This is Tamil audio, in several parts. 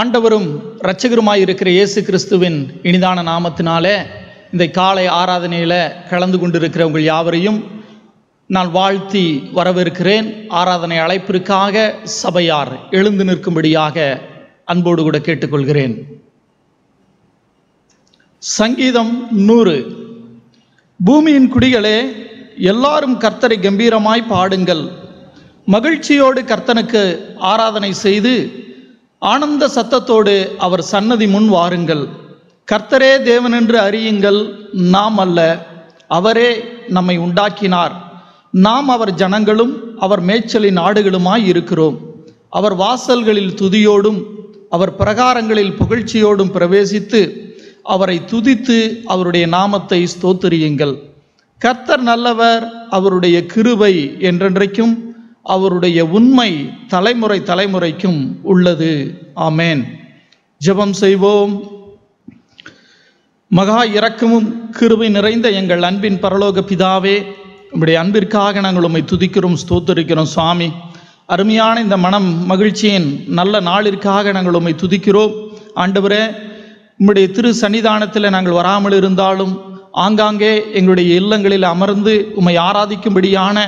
ஆண்டவரும் இரட்சகருமாய் இருக்கிற இயேசு கிறிஸ்துவின் இனிதான நாமத்தினாலே இந்த காலை ஆராதனையில் கலந்து கொண்டிருக்கிற உங்கள் யாவரையும் நான் வாழ்த்தி வரவேற்கிறேன். ஆராதனை அழைப்பிற்காக சபையார் எழுந்து நிற்கும்படியாக அன்போடு கூட கேட்டுக்கொள்கிறேன். சங்கீதம் நூறு. பூமியின் குடிகளே எல்லாரும் கர்த்தரை கம்பீரமாய் பாடுங்கள். மகிழ்ச்சியோடு கர்த்தனுக்கு ஆராதனை செய்து ஆனந்த சத்தத்தோடு அவர் சன்னதி முன் வாருங்கள். கர்த்தரே தேவன் என்று அறியுங்கள் நாம் அல்ல அவரே நம்மை உண்டாக்கினார். நாம் அவர் ஜனங்களும் அவர் மேய்ச்சலின் ஆடுகளுமாய் இருக்கிறோம். அவர் வாசல்களில் துதியோடும் அவர் பிரகாரங்களில் புகழ்ச்சியோடும் பிரவேசித்து அவரை துதித்து அவருடைய நாமத்தை ஸ்தோத்திரியுங்கள். கர்த்தர் நல்லவர் அவருடைய கிருபை என்றென்றைக்கும் அவருடைய உண்மை தலைமுறை தலைமுறைக்கும் உள்ளது. ஆமேன். ஜெபம் செய்வோம். மகா இரக்கமும் கிருபை நிறைந்த எங்கள் அன்பின் பரலோக பிதாவே உங்களுடைய அன்பிற்காக நாங்கள் உண்மை துதிக்கிறோம் ஸ்தோத்தரிக்கிறோம் சுவாமி. அருமையான இந்த மனம் மகிழ்ச்சியின் நல்ல நாளிற்காக நாங்கள் உண்மை துதிக்கிறோம். ஆண்டவரே உம்முடைய திரு சன்னிதானத்தில் நாங்கள் வராமல் இருந்தாலும் ஆங்காங்கே எங்களுடைய இல்லங்களில் அமர்ந்து உம்மை ஆராதிக்கும்படியான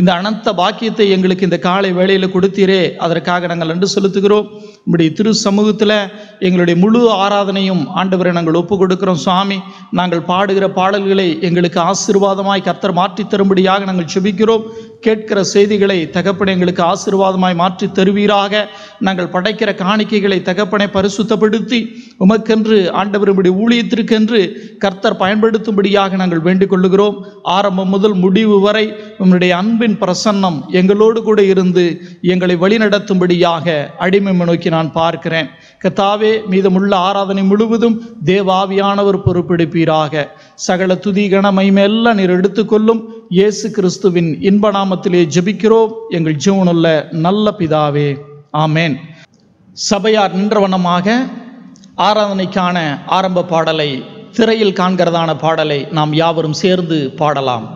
இந்த அனந்த பாக்கியத்தை எங்களுக்கு இந்த காலை வேளையில் கொடுத்தீரே அதற்காக நாங்கள் நன்றி செலுத்துகிறோம். இப்படி திரு சமூகத்தில் எங்களுடைய முழு ஆராதனையும் ஆண்டவரை நாங்கள் ஒப்பு கொடுக்கிறோம் சுவாமி. நாங்கள் பாடுகிற பாடல்களை எங்களுக்கு ஆசீர்வாதமாய் கர்த்தர் மாற்றித் தரும்படியாக நாங்கள் செபிக்கிறோம். கேட்கிற செய்திகளை தகப்பனை எங்களுக்கு ஆசீர்வாதமாய் மாற்றி தருவீராக. நாங்கள் படைக்கிற காணிக்கைகளை தகப்பனை பரிசுத்தப்படுத்தி உமக்கென்று ஆண்டவருடைய ஊழியத்திற்கென்று கர்த்தர் பயன்படுத்தும்படியாக நாங்கள் வேண்டிக் கொள்ளுகிறோம். ஆரம்பம் முதல் முடிவு வரை உங்களுடைய அன்பின் பிரசன்னம் எங்களோடு கூட இருந்து எங்களை வழிநடத்தும்படியாக அடிமை நோக்கி நான் பார்க்கிறேன். கத்தாவே மீதமுள்ள ஆராதனை முழுவதும் தேவாவியானவர் பொறுப்பெடுப்பீராக. சகல துதி கணமைமெல்லாம் நீர் எடுத்துக்கொள்ளும் இயேசு கிறிஸ்துவின் இன்ப நாமத்திலே ஜெபிக்கிறோம். எங்கள் ஜீவனுள்ள நல்ல பிதாவே ஆமேன். சபையார் நின்றவனமாக ஆராதனைக்கான ஆரம்ப பாடலை திரையில் காண்கிறதான பாடலை நாம் யாவரும் சேர்ந்து பாடலாம்.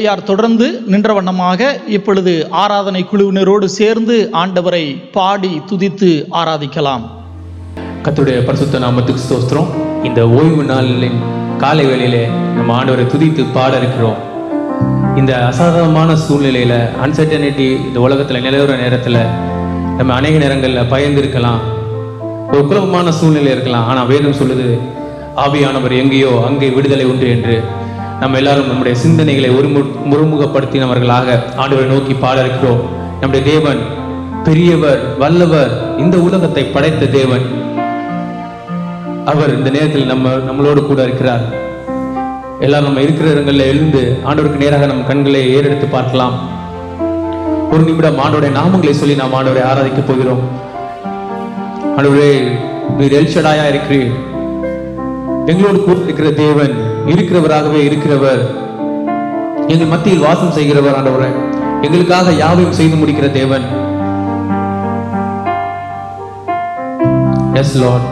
சபையார் தொடர்ந்து நின்ற வண்ணமாக இப்பொழுது ஆராதனை குழுவினரோடு சேர்ந்து ஆண்டவரை பாடி துதித்து ஆராதிக்கலாம். கத்துடைய பரிசுத்த நாமத்துக்கு ஸ்தோத்திரம். இந்த ஓய்வு நாளின் காலை வேளையிலே நம்ம ஆண்டவரை துதித்து பாட இருக்கிறோம் இந்த அசாதாரணமான சூழ்நிலையில அன்சர்டனிட்டி இந்த உலகத்துல நிலவுற நேரத்துல நம்ம அநேக நேரங்களில் பயந்து இருக்கலாம் ஒரு குழப்பமான சூழ்நிலை இருக்கலாம். ஆனா வேதம் சொல்லுது ஆவியானவர் எங்கேயோ அங்கே விடுதலை உண்டு என்று. நம்ம எல்லாரும் நம்முடைய சிந்தனைகளை ஒரு முறைமுகப்படுத்தினவர்களாக ஆண்டவரை நோக்கி பாட இருக்கிறோம் நம்முடைய தேவன் பெரியவர் வல்லவர் இந்த உலகத்தை படைத்த தேவன். அவர் இந்த நேரத்தில் நம்ம நம்மளோடு கூட இருக்கிறார். எல்லாம் நம்ம இருக்கிற இடங்களில் எழுந்து ஆண்டவருக்கு நேராக நம்ம கண்களை ஏறெடுத்து பார்க்கலாம். ஒரு நிமிடம் ஆண்டோடைய நாமங்களை சொல்லி நாம் ஆண்டவரை ஆராதிக்க போகிறோம். ஆண்டவரே நீர் எல்ஷடாயா இருக்கிறீர். எங்களோடு கூட இருக்கிற தேவன் இருக்கிறவராகவே இருக்கிறவர். எங்கள் மத்தியில் வாசம் செய்கிறவர் ஆண்டவரே. எங்களுக்காக யாவையும் செய்து முடிக்கிற தேவன். எஸ் லார்ட்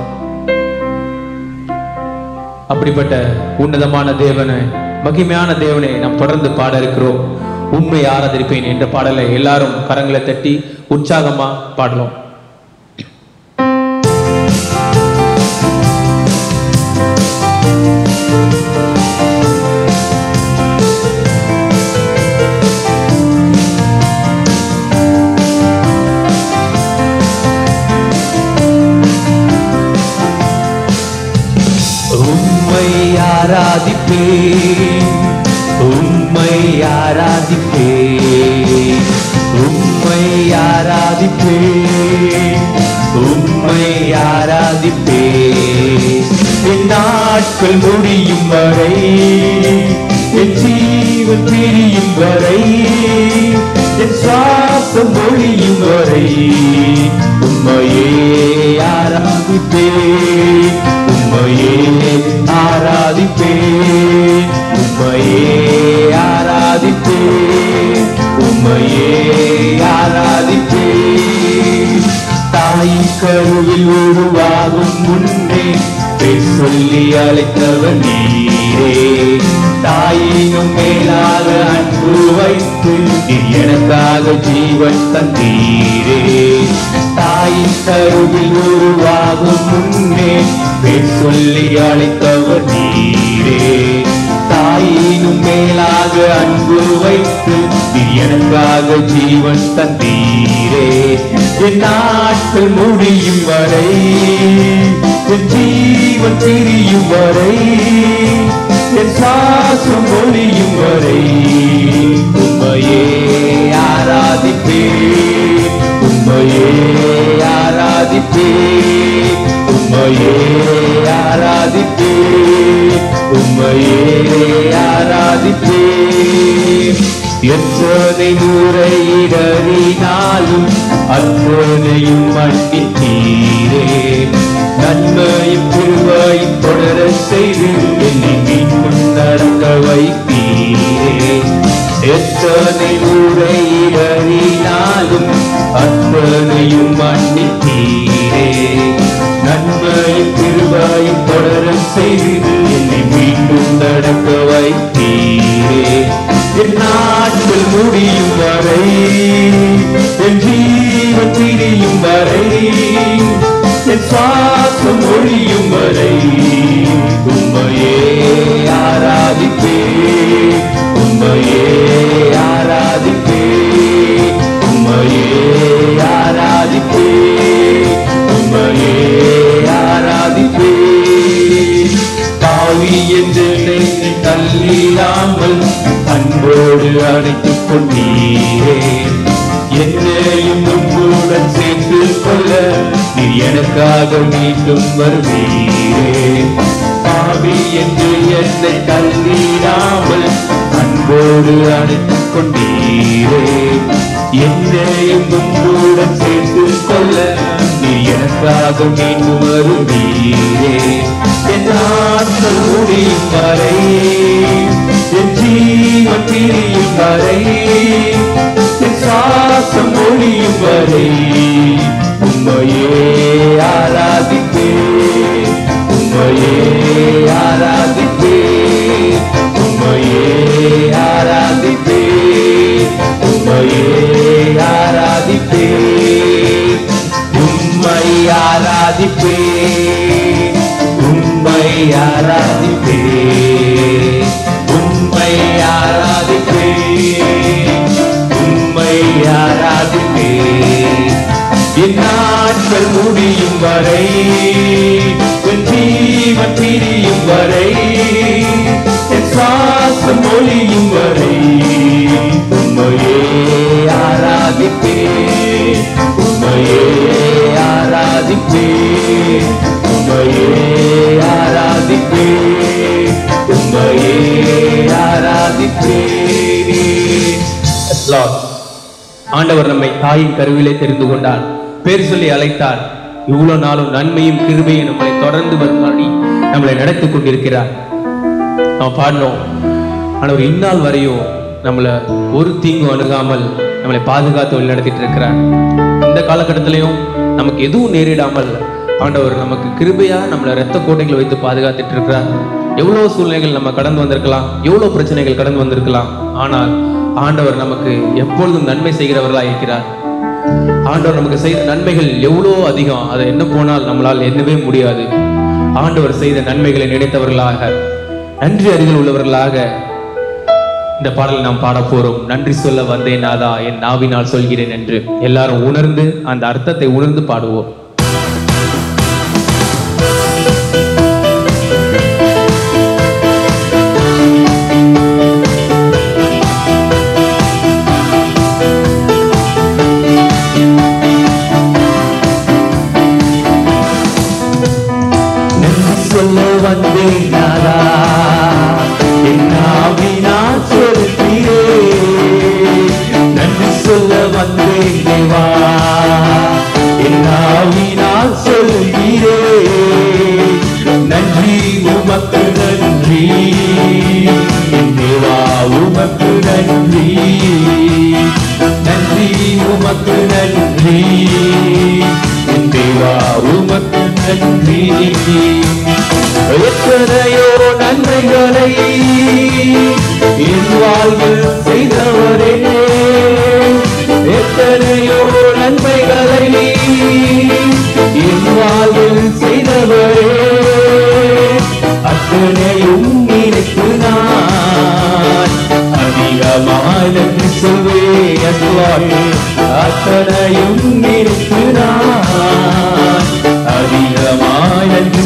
அப்படிப்பட்ட உன்னதமான தேவனை மகிமையான தேவனை நாம் தொடர்ந்து பாட இருக்கிறோம். உண்மை ஆராதரிப்பேன் என்ற பாடலை எல்லாரும் கரங்களை தட்டி உற்சாகமா பாடலாம். உம்மை ஆராதிப்பேன் உம்மை ஆராதிப்பேன் உம்மை ஆராதிப்பேன் உம்மை ஆராதிப்பேன் என் நாட்கள் முடியும் வரை என் ஜீவன் பிரியும் வரை என் சுவாசம் ஒழியும் வரை உண்மையே ஆராதிப்பேன் உண்மையே ஆராதிப்பேன் உண்மையே ஆராதிப்பேன் உண்மையே ஆராதிப்பேன். தாய் கருவில் உருவாகும் முன்னே பேர் சொல்லி அழைத்தவர் நீரே. தாயினும் மேலாக அன்பு வைத்து எனக்காக ஜீவன் தந்தீரே. தாயின் கருவில் உருவாகும் முன்னே பேர் சொல்லி அழைத்தவர் நீரே. தாயின் மேலாக அன்பு வைத்து எனக்காக ஜீவன் தந்தீரே. என் நாட்கள் முடியும் வரை என் ஜீவன் பிரியும் வரை என் சாசம் ஒழியும் வரை. உண்மையே ஆராதிப்பே உண்மையே ஆராதிப்பே உம்மையே ஆராதிப்பே உம்மையே ஆராதிப்பே எத்தனை முறையிடறினாலும் அத்தனையும் மன்னித்தீரே. நன்மையும் திருவாயும் தொடர செய்து என்னை மீண்டும் நடக்க வைத்தீரே. எத்தனை முறையிடறினாலும் அத்தனையும் மன்னித்தீரே. நன்மையும் திருவாயும் தொடர செய்து என்னை மீண்டும் நடக்க வைத்தீரே. என் நாட்கள் முடியும் வரை என் ஜீவன் திரியும் வரை என் சுவாசம் ஒழியும் வரை உண்மையே ஆராதிப்பே உண்மையே ஆரா தாவி என்று என்னை தள்ளிடாமல் அன்போடு அழைத்துக் கொண்டீரே. என்னையும் உங்களுடன் சேர்த்து கொள்ள நீ எனக்காக மீண்டும் வருவீரே. பாவி என்று என்னை தள்ளிடாமல் அன்போடு அழைத்துக் கொண்டீரே. என்னையும் உங்களுடன் சேர்த்து கொள்ள அன்பாக மீண்டு வரும் நீரே. என் ஆற்றல் முடியும் வரை என் ஜீவன் பிரியும் வரை என் சுவாசம் ஒளியும் வரை. உண்மையே ஆராதிப்பே உண்மையே ஆராதிப்பே உண்மையே ஆராதிப்பே உண்மையே ஆராதிப்பே ஆராதிப்பே உம்மை ஆராதிப்பே உம்மை ஆராதிப்பே உம்மை ஆராதிப்பே என்னாட்கள் முடியும் வரை என் ஜீவன் பிரியும் வரை என் சுவாசம் ஒளியும் வரை ஆண்டவர் நம்மை தாயின் கருவிலே தெரிந்து கொண்டார். பேர் சொல்லி அழைத்தார். இவ்வளவு நாளும் நன்மையும் கிருபையும் நம்மளை தொடர்ந்து வரும்படி நம்மளை நடத்தி கொண்டிருக்கிறார். நாம் பாடினோம். ஆனால் இந்நாள் வரையும் நம்மளை ஒரு தீங்கும் அணுகாமல் நம்மளை பாதுகாத்து வழி நடத்திட்டு இருக்கிறார். இந்த காலகட்டத்திலையும் நமக்கு எதுவும் நேரிடாமல் ஆண்டவர் நமக்கு கிருபையா நம்மளை ரத்த கோட்டைகளை வைத்து பாதுகாத்துட்டு இருக்கிறார் எவ்வளவு சூழ்நிலைகள் நம்ம கடந்து வந்திருக்கலாம் எவ்வளவு பிரச்சனைகள் கடந்து வந்திருக்கலாம். ஆனால் ஆண்டவர் நமக்கு எப்பொழுதும் நன்மை செய்கிறவர்களாக இருக்கிறார். ஆண்டவர் நமக்கு செய்த நன்மைகள் எவ்வளோ அதிகம் அதை என்ன போனால் நம்மளால் எண்ணவே முடியாது. ஆண்டவர் செய்த நன்மைகளை நினைத்தவர்களாக நன்றி அறிதல் உள்ளவர்களாக இந்த பாடலை நாம் பாட போறோம். நன்றி சொல்ல வந்தேன் நாதா என் நாவினால் சொல்கிறேன் என்று. எல்லாரும் உணர்ந்து அந்த அர்த்தத்தை உணர்ந்து பாடுவோம். என் வாழ்வில் செய்தவரே. எத்தனையோ நன்மைகளை என் வாழ்வில் செய்தவரே. அத்தனையும் நினைத்து நான் அதிகமாக நன்றி சொல்வேன் அத்தனையும் நினைத்து நான் அதிகமாக நன்றி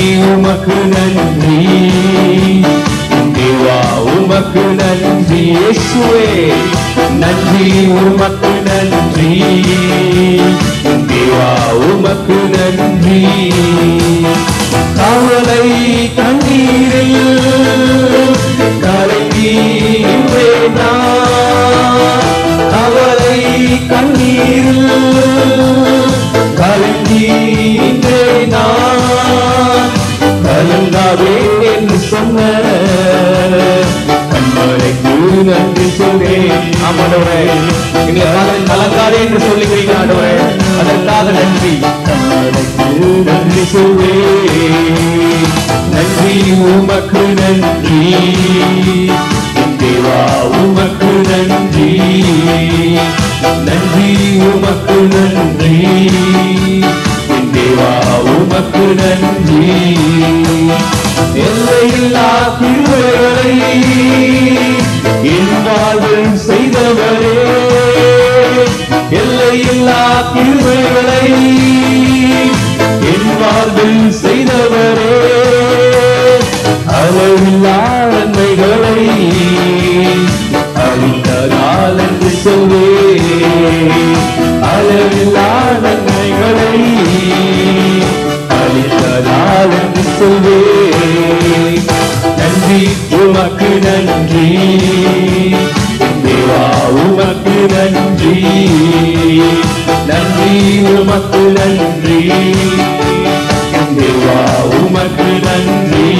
உமக்கு நன்றி. தேவா உமக்கு நன்றி. இயேசுவே நன்றி உமக்கு நன்றி. தேவா உமக்கு நன்றி. காவலை தண்ணீரில் கலங்கி கவலை கண்ணீரில் நன்றி. சொல்றேன் ஆமாடவரே எங்களை காதல் கலங்காதே என்று சொல்லுகிறீங்க ஆண்டவரே அதற்காக நன்றி நன்றி சொல்வேன் நன்றி உமக்கு நன்றி தேவா உமக்கு நன்றி நன்றி உமக்கு நன்றி தேவா உமக்கு நன்றி எல்லையில்லா திருவைகளை என் வாழ்வில் செய்தவரே. எல்லையில்லா திருவைகளை என் வாழ்வில் செய்தவரே. அளவில்லா நன்மைகளை அளித்ததால் என்று சொல்வே. அளவில்லா நன்மைகளை அளித்ததால் என்று சொல்வே. உமக்கு நன்றி. தேவா உமக்கு நன்றி. நன்றி உமக்கு நன்றி. தேவா உமக்கு நன்றி.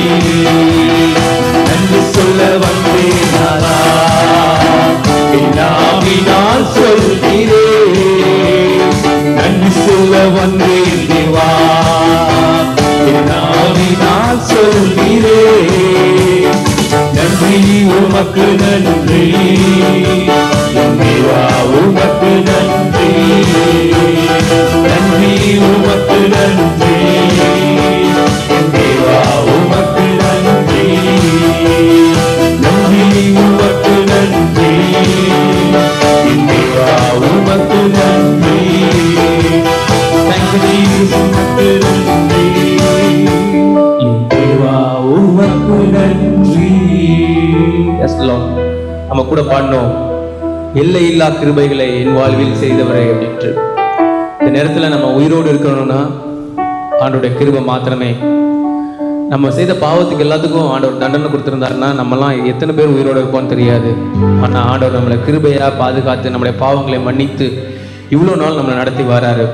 நன்றி சொல்ல வந்தேனாரா நானா. நாவினால் சொல்கிறேன் நன்றி சொல்ல வந்தேன் தேவா. நாவினால் சொல்கிறேன் மொழி உமக்கு நன்றி. உமக்கு நன்றி. நன்றி உமக்கு எல்லையில்லா கிருபைகளை என் வாழ்வில் செய்தவரே அப்படின்ட்டு இந்த நேரத்தில் நம்ம உயிரோடு இருக்கணும்னா ஆண்டோடைய கிருபை மாத்திரமே. நம்ம செய்த பாவத்துக்கு எல்லாத்துக்கும் ஆண்டவர் தண்டனை கொடுத்துருந்தாருன்னா நம்மலாம் எத்தனை பேர் உயிரோடு இருப்போம்னு தெரியாது. ஆனால் ஆண்டவர் நம்மளை கிருபையாக பாதுகாத்து நம்முடைய பாவங்களை மன்னித்து இவ்வளோ நாள் நம்மளை நடத்தி வராரு.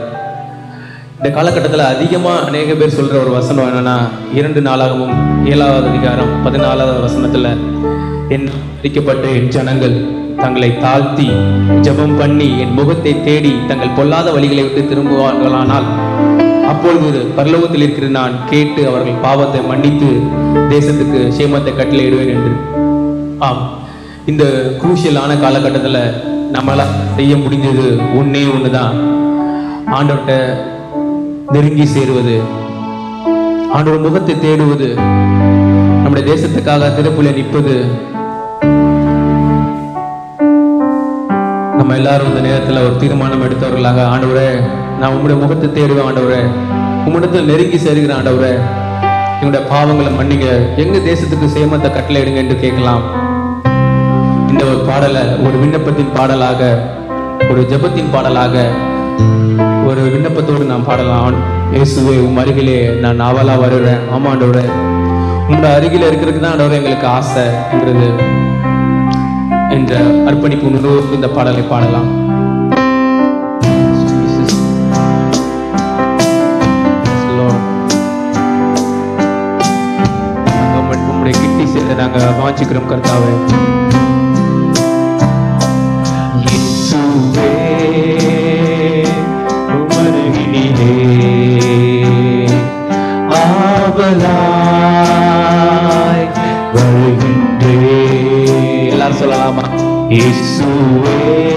இந்த காலகட்டத்தில் அதிகமாக அநேக பேர் சொல்கிற ஒரு வசனம் என்னென்னா இரண்டு நாளாகவும் ஏழாவது அதிகாரம் பதினாலாவது வசனத்தில் என் அடிக்கப்பட்ட என் ஜனங்கள் தங்களை தாழ்த்தி ஜெபம் பண்ணி என் முகத்தை தேடி தங்கள் பொல்லாத வழிகளை விட்டு திரும்புவார்களானால் அப்பொழுது பரலோகத்தில் இருக்கிற நான் கேட்டு அவர்கள் பாவத்தை மன்னித்து தேசத்துக்கு சேமத்தை கட்டளையிடுவேன் என்று. ஆம். இந்த குரூஷியலான காலகட்டத்தில் நம்மளால் செய்ய முடிஞ்சது ஒன்றே ஒன்று தான் ஆண்டவர்கிட்ட நெருங்கி சேருவது ஆண்டோட முகத்தை தேடுவது நம்முடைய தேசத்துக்காக திறப்புல நிற்பது நம்ம எல்லாரும் இந்த நேரத்துல ஒரு தீர்மானம் எடுத்தவர்களாக ஆண்டவரே நான் உங்களுடைய முகத்தை தேடுவேன் ஆண்டவரே. உம்மிடத்தில் நெருங்கி சேருகிறேன் ஆண்டவரே என்னுடைய பாவங்களை மன்னிங்க. எங்க தேசத்துக்கு சேமத்தை கட்டளை எடுங்க என்று கேட்கலாம். இந்த ஒரு பாடலை ஒரு விண்ணப்பத்தின் பாடலாக ஒரு ஜெபத்தின் பாடலாக ஒரு விண்ணப்பத்தோடு நான் பாடலாம். இயேசுவே உம் அருகிலே நான் நாவலாக வருகிறேன். ஆமாண்டோட உங்களோட அருகில இருக்கிறதுக்கு தான் ஆண்டவர் எங்களுக்கு ஆசைங்கிறது. என்ற அர்ப்பணிப்பு உணர்வோடு இந்த பாடலை பாடலாம். Jesus. கிட்டி சேர நாங்க வாஞ்சிக்கிறோம் கர்த்தாவை. சொல்லலாமா இயேசுவே உமருகினிலே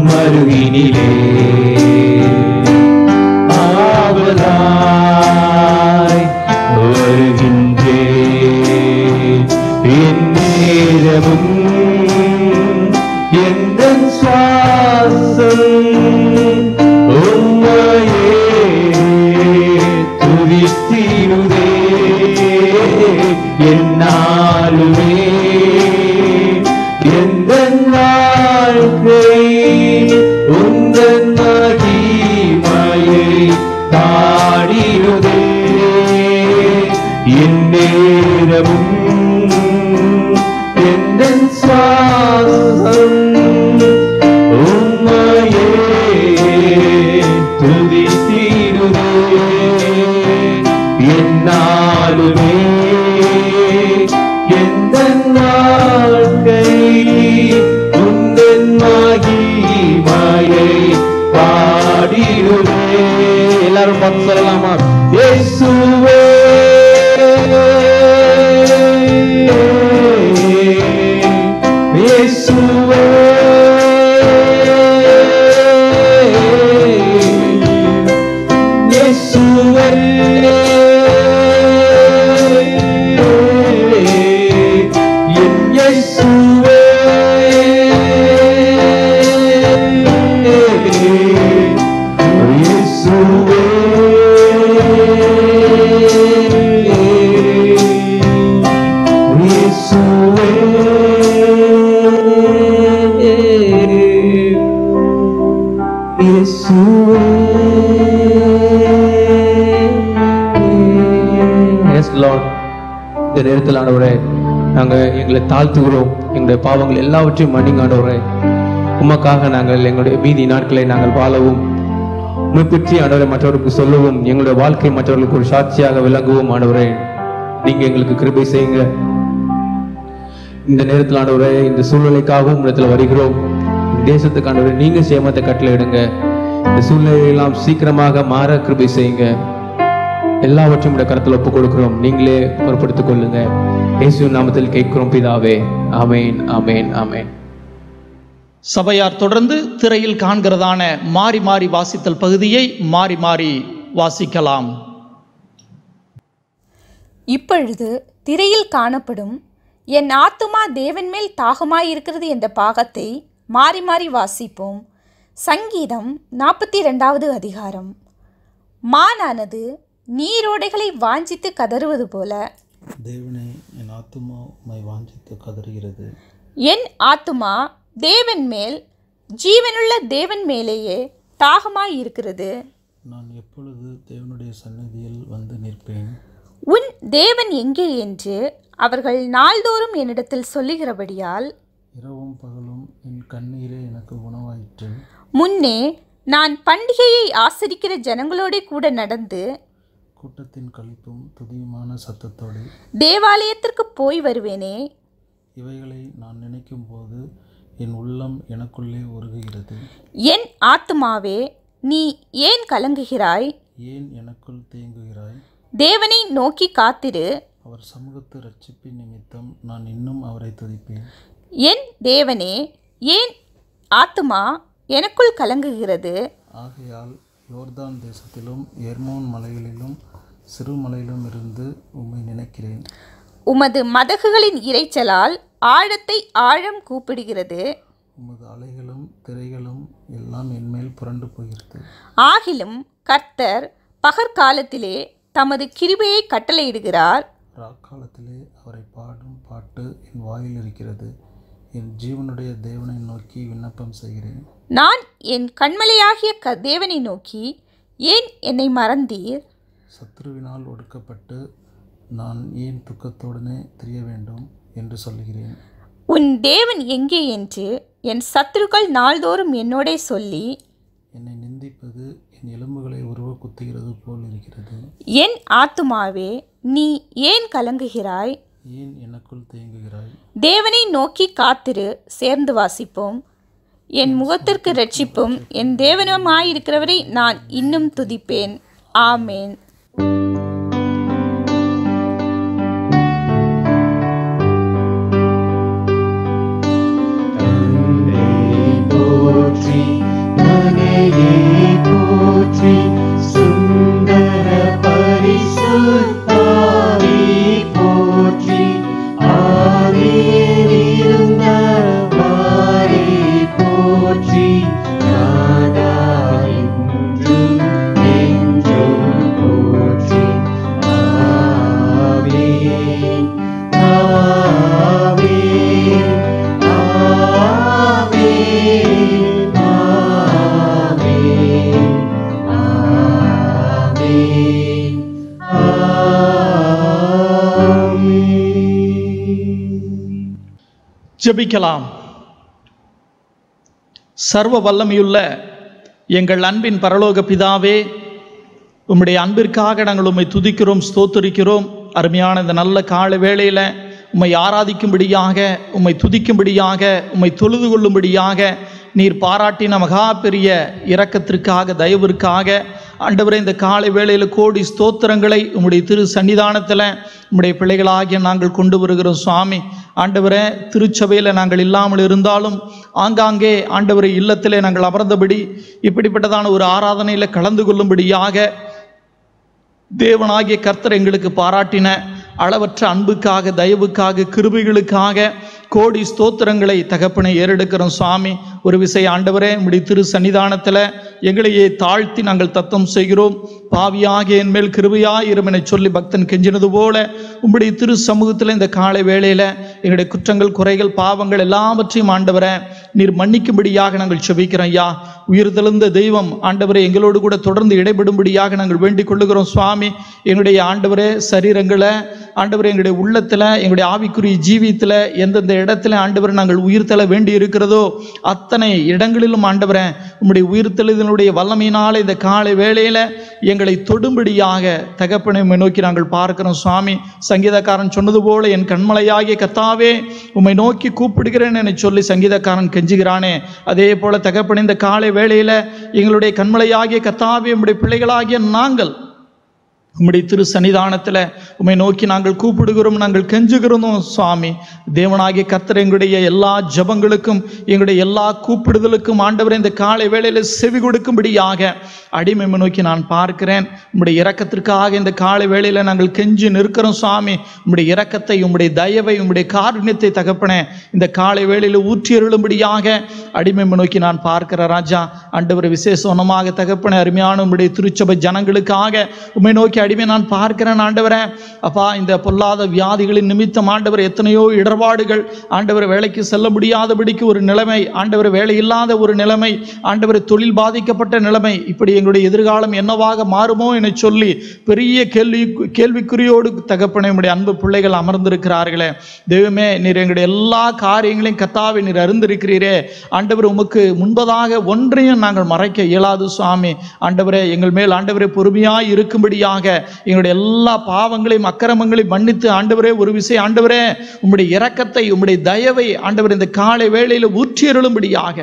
உம்மருகினிலே தாழ்த்துகிறோம். எங்களுடைய பாவங்கள் எல்லாவற்றையும் மன்னிங்காண்டவரே. உமக்காக நாங்கள் எங்களுடைய மீதி நாட்களை நாங்கள் வாழவும் உண்மை பற்றி ஆண்டவரை மற்றவர்களுக்கு சொல்லவும் எங்களுடைய வாழ்க்கை மற்றவர்களுக்கு ஒரு சாட்சியாக விளங்கவும் ஆண்டவரே. நீங்க எங்களுக்கு கிருபை செய்யுங்க. இந்த நேரத்தில் ஆண்டவரே இந்த சூழ்நிலைக்காகவும் இடத்துல வருகிறோம். இந்த தேசத்துக்கு நீங்க சேமத்தை கட்டளையிடுங்க. இந்த சூழ்நிலையெல்லாம் சீக்கிரமாக மாற கிருபை செய்யுங்க. எல்லாவற்றையும் உடைய கருத்தில் ஒப்புக் கொடுக்கிறோம் நீங்களே பொறுப்படுத்திக் கொள்ளுங்க இயேசு நாமத்தில் கேட்கிறோம் பிதாவே. ஆமேன் ஆமேன் ஆமேன். சபையார் தொடர்ந்து திரையில் காண்கிறதான மாறி மாறி வாசித்தல் பகுதியை மாறி மாறி வாசிக்கலாம். இப்பொழுது திரையில் காணப்படும் என் ஆத்துமா தேவன் மேல் தாகமாயிருக்கிறது என்ற பாகத்தை மாறி மாறி வாசிப்போம். சங்கீதம் நாற்பத்தி ரெண்டாவது அதிகாரம். மானானது நீரோடைகளை வாஞ்சித்து கதறுவது போல. தேவனே என் ஆத்துமா உம்மை வாஞ்சித்து கதறுகிறது. என் ஆத்துமா தேவன் மேல் ஜீவனுள்ள தேவன் மேலேயே தாகமாயிருக்கிறது நான் எப்பொழுது தேவனுடைய சந்நிதியில் வந்து நிற்பேன்? உன் தேவன் எங்கே என்று அவர்கள் நாள்தோறும் என்னிடத்தில் சொல்லுகிறபடியால் இரவும் பகலும் என் கண்ணீரே எனக்கு உணவாயிற்று. முன்னே நான் பண்டிகையை ஆசரிக்கிற ஜனங்களோடே கூட நடந்து கூட்டத்தின் களிப்பும் துதியுமான சத்தத்தோடு தேவாலயத்திற்கு போய் வருவேனே. இவைகளை நான் நினைக்கும் போது என் உள்ளம் எனக்குள்ளே உருகுகிறது. என் ஆத்துமாவே நீ ஏன் கலங்குகிறாய்? ஏன் எனக்குள் தேங்குகிறாய்? தேவனை நோக்கி காத்திரு. அவர் சமூகத்து ரட்சிப்பின் நிமித்தம் நான் இன்னும் அவரை துதிப்பேன். என் தேவனே ஏன் ஆத்துமா எனக்குள் கலங்குகிறது? ஆகையால் யோர்தான் தேசத்திலும் எர்மோன் மலைகளிலும் சிறு மலையிலும் இருந்து உம்மை நினைக்கிறேன். உமது மதகுகளின் இரைச்சலால் ஆழத்தை ஆழம் கூப்பிடுகிறது. உமது அலைகளும் திரைகளும் எல்லாம் என்மேல் புரண்டு போகிறது. ஆகிலும் கர்த்தர் பகற்காலத்திலே தமது கிருபையை கட்டளையிடுகிறார். ராக்காலத்திலே அவரை பாடும் பாட்டு என் வாயில் இருக்கிறது. என் ஜீவனுடைய தேவனை நோக்கி விண்ணப்பம் செய்கிறேன். நான் என் கண்மலையாகிய க தேவனை நோக்கி ஏன் என்னை மறந்தீர்? சத்ருவினால் ஒடுக்கப்பட்டு நான் ஏன் துக்கத்துடனே திரிய வேண்டும் என்று சொல்லுகிறேன். உன் தேவன் எங்கே என்று என் சத்துருக்கள் நாள்தோறும் என்னோடே சொல்லி என்னை நிந்திப்பது என் எலும்புகளை உருவ குத்துகிறது போல் இருக்கிறது. என் ஆத்துமாவே நீ ஏன் கலங்குகிறாய்? ஏன் எனக்குள் தேங்குகிறாய்? தேவனை நோக்கி காத்திரு சேர்ந்து வாசிப்போம். என் முகத்திற்கு ரட்சிப்பும் என் தேவனுமாயிருக்கிறவரை நான் இன்னும் துதிப்பேன். ஆமேன். ஜெபிக்கலாம். சர்வ வல்லமையுள்ள எங்கள் அன்பின் பரலோக பிதாவே உம்முடைய அன்பிற்காக நாங்கள் உம்மை துதிக்கிறோம் ஸ்தோத்தரிக்கிறோம். அருமையான இந்த நல்ல கால வேளையில் உம்மை ஆராதிக்கும்படியாக உம்மை துதிக்கும்படியாக உம்மை தொழுது கொள்ளும்படியாக நீர் பாராட்டின மகா பெரிய இரக்கத்திற்காக தயவிற்காக ஆண்டவரே இந்த காலை வேளையில் கோடி ஸ்தோத்திரங்களை உம்முடைய திரு சன்னிதானத்தில் உம்முடைய பிள்ளைகளாகிய நாங்கள் கொண்டு வருகிறோம் சுவாமி. ஆண்டவரே திருச்சபையில் நாங்கள் இல்லாமல் இருந்தாலும் ஆங்காங்கே ஆண்டவரை இல்லத்திலே நாங்கள் அமர்ந்தபடி இப்படிப்பட்டதான ஒரு ஆராதனையில் கலந்து கொள்ளும்படியாக தேவனாகிய கர்த்தர் எங்களுக்கு பாராட்டின அளவற்ற அன்புக்காக தயவுக்காக கிருபிகளுக்காக கோடி ஸ்தோத்திரங்களை தகப்பனை ஏறெடுக்கிறோம் சுவாமி. ஒரு விசை ஆண்டவரே உம்முடைய திரு சன்னிதானத்தில் எங்களையே தாழ்த்தி நாங்கள் தத்தம் செய்கிறோம். பாவியாக என் மேல் கிருபையாயிரும் என சொல்லி பக்தன் கெஞ்சினது போல உங்களுடைய திரு சமூகத்தில் இந்த காலை வேளையில் எங்களுடைய குற்றங்கள் குறைகள் பாவங்கள் எல்லாவற்றையும் ஆண்டவரை நீர் மன்னிக்கும்படியாக நாங்கள் செபிக்கிறோம் ஐயா. உயிர்த்தெழுந்த தெய்வம். ஆண்டவரை எங்களோடு கூட தொடர்ந்து இடைபடும்படியாக நாங்கள் வேண்டிக் கொள்ளுகிறோம் சுவாமி. எங்களுடைய ஆண்டவரே சரீரங்களை ஆண்டவரே எங்களுடைய உள்ளத்தில் எங்களுடைய ஆவிக்குரிய ஜீவியத்தில் எந்தெந்த இடத்துல ஆண்டவரை நாங்கள் உயிர்த்தெழ வேண்டி இருக்கிறதோ அத்தனை இடங்களிலும் ஆண்டவரை உம்முடைய உயிர்த்தெழுதலுடைய வல்லமையினால் இந்த காலை வேளையில் எங்களை தொடும்படியாக தகப்பனை உம்மை நோக்கி நாங்கள் பார்க்கிறோம் சுவாமி. சங்கீதக்காரன் சொன்னது போல என் கண்மலையாகிய கத்தாவே உம்மை நோக்கி கூப்பிடுகிறேன் என சொல்லி சங்கீதக்காரன் கெஞ்சுகிறானே. அதே போல தகப்பனை இந்த காலை வேளையில் எங்களுடைய கண்மலையாகிய கத்தாவி நம்முடைய பிள்ளைகளாகிய நாங்கள் உம்முடைய திரு சன்னிதானத்தில் உம்மை நோக்கி நாங்கள் கூப்பிடுகிறோம் நாங்கள் கெஞ்சுகிறோம் சுவாமி. தேவனாகிய கர்த்தர் எங்களுடைய எல்லா ஜபங்களுக்கும் எங்களுடைய எல்லா கூப்பிடுதலுக்கும் ஆண்டவர் இந்த காலை வேளையில் செவி கொடுக்கும்படியாக அடிமை நோக்கி நான் பார்க்கிறேன். உம்முடைய இறக்கத்திற்காக இந்த காலை வேளையில் நாங்கள் கெஞ்சு நிற்கிறோம் சுவாமி. உம்முடைய இறக்கத்தை உம்முடைய தயவை உம்முடைய காருண்யத்தை தகப்பனே இந்த காலை வேளையில் ஊற்றி அருளும்படியாக அடிமை நோக்கி நான் பார்க்கிற ராஜா ஆண்டவர் விசேஷமாக தகப்பனே அருமையான உம்முடைய திருச்சபை ஜனங்களுக்காக உம்மை நோக்கி அடிமை நான் பார்க்கிறேன் ஆண்டவரே. அப்பா இந்த பொல்லாத வியாதிகளின் நிமித்தம் ஆண்டவர் எத்தனையோ இடர்பாடுகள் ஆண்டவர் வேலைக்கு செல்ல முடியாதபடிக்கு ஒரு நிலைமை ஆண்டவர் வேலை இல்லாத ஒரு நிலைமை ஆண்டவர் தொழில் பாதிக்கப்பட்ட நிலைமை இப்படி எங்களுடைய எதிர்காலம் என்னவாக மாறுமோ என சொல்லி பெரிய கேள்வி கேள்விக்குறியோடு தகப்பனை உடைய அன்பு பிள்ளைகள் அமர்ந்திருக்கிறார்களே. தெய்வமே நீர் எங்களுடைய எல்லா காரியங்களையும் கத்தாவை நீர் அறிந்திருக்கிறீரே. ஆண்டவர் உமக்கு முன்பதாக ஒன்றையும் நாங்கள் மறைக்க இயலாது சுவாமி. ஆண்டவரே எங்கள் மேல் ஆண்டவரே பொறுமையாய் இருக்கும்படியாக எங்களுடைய எல்லா பாவங்களையும் அக்கிரமங்களையும் மன்னித்து ஆண்டவரே ஒரு விஷயம் ஆண்டவரே உம்முடைய இரக்கத்தை உம்முடைய தயவை ஆண்டவர் இந்த காலை வேளையில் ஊற்றியருளும்படியாக.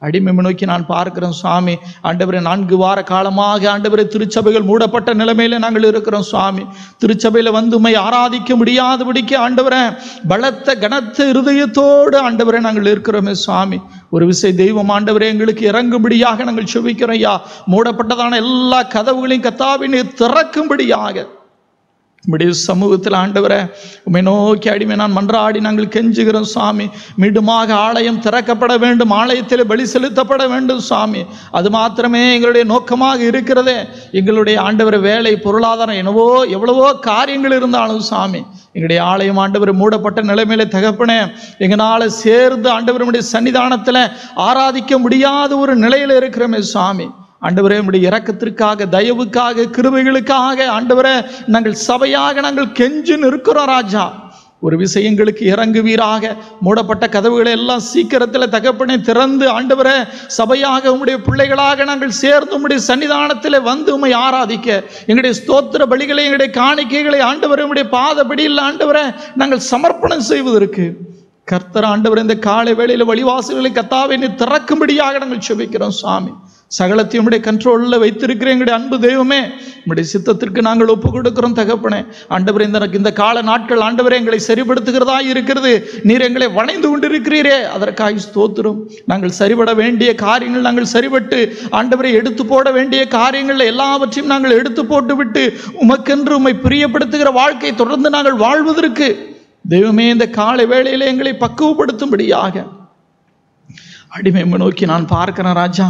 அடிமை நோக்கி நான் பார்க்கிறோம் சுவாமி. ஆண்டவரே நான்கு வார காலமாக ஆண்டவரை திருச்சபைகள் மூடப்பட்ட நிலைமையில நாங்கள் இருக்கிறோம் சுவாமி. திருச்சபையில வந்து உண்மை ஆராதிக்க முடியாதபடிக்கு ஆண்டவரே பலத்த கனத்த இருதயத்தோடு ஆண்டவரை நாங்கள் இருக்கிறோமே சுவாமி. ஒரு விசை தெய்வம் ஆண்டவரே எங்களுக்கு இறங்கும்படியாக நாங்கள் சுவிக்கிறோம் ஐயா. மூடப்பட்டதான எல்லா கதவுகளையும் கத்தாவினை திறக்கும்படியாக. உம்முடைய சமூகத்தில் ஆண்டவரை உம்மை நோக்கி அடிமை நான் மன்றாடி நாங்கள் கெஞ்சுகிறோம் சுவாமி மீண்டுமாக ஆலயம் திறக்கப்பட வேண்டும் ஆலயத்தில் பலி செலுத்தப்பட வேண்டும் சுவாமி அது மாத்திரமே எங்களுடைய நோக்கமாக இருக்கிறதே. எங்களுடைய ஆண்டவர் வேலை பொருளாதாரம் என்னவோ எவ்வளவோ காரியங்கள் இருந்தாலும் சாமி. எங்களுடைய ஆலயம் ஆண்டவர் மூடப்பட்ட நிலைமையில தகப்பனே எங்களால் சேர்ந்து ஆண்டவருடைய சன்னிதானத்தில் ஆராதிக்க முடியாத ஒரு நிலையில் இருக்கிறோமே சுவாமி ஆண்டவரே உம்முடைய இறக்கத்திற்காக தயவுக்காக கிருபைகளுக்காக ஆண்டவரே நாங்கள் சபையாக நாங்கள் கெஞ்சு நிற்கிறோம் ராஜா. ஒரு விஷயங்களுக்கு இறங்குவீராக. மூடப்பட்ட கதவுகளை எல்லாம் சீக்கிரத்தில் தகப்பனை திறந்து ஆண்டவரே சபையாக உம்முடைய பிள்ளைகளாக நாங்கள் சேர்ந்து உம்முடைய சன்னிதானத்தில் வந்து உம்மை ஆராதிக்க. எங்களுடைய ஸ்தோத்திர பலிகளை எங்களுடைய காணிக்கைகளை ஆண்டவரே உம்முடைய பாதபடியில் ஆண்டவரை நாங்கள் சமர்ப்பணம் செய்வதற்கு. கர்த்தர் ஆண்டவர் இந்த காலை வேளையில் வழிவாசல்களை கத்தாவை திறக்கும்படியாக நாங்கள் செபிக்கிறோம் சாமி சகலத்தையும் உடைய கண்ட்ரோலில் வைத்திருக்கிற எங்களுடைய அன்பு தெய்வமே உங்களுடைய சித்தத்திற்கு நாங்கள் ஒப்பு கொடுக்கிறோம் தகப்பனே. ஆண்டவரே இந்த இந்த கால நாட்கள் ஆண்டவரே எங்களை சரிப்படுத்துகிறதா இருக்கிறது. நீர் எங்களை வணைந்து கொண்டிருக்கிறீரே. அதற்காக ஸ்தோத்திரம். நாங்கள் சரிபட வேண்டிய காரியங்கள் நாங்கள் சரிபட்டு ஆண்டவரை எடுத்து போட வேண்டிய காரியங்கள் எல்லாவற்றையும் நாங்கள் எடுத்து போட்டுவிட்டு உமக்கென்று உம்மை பிரியப்படுத்துகிற வாழ்க்கை தொடர்ந்து நாங்கள் வாழ்வதற்கு. தெய்வமே இந்த காலை வேளையில எங்களை பக்குவப்படுத்தும்படியாக. அடிமை நோக்கி நான் பார்க்கிறேன் ராஜா.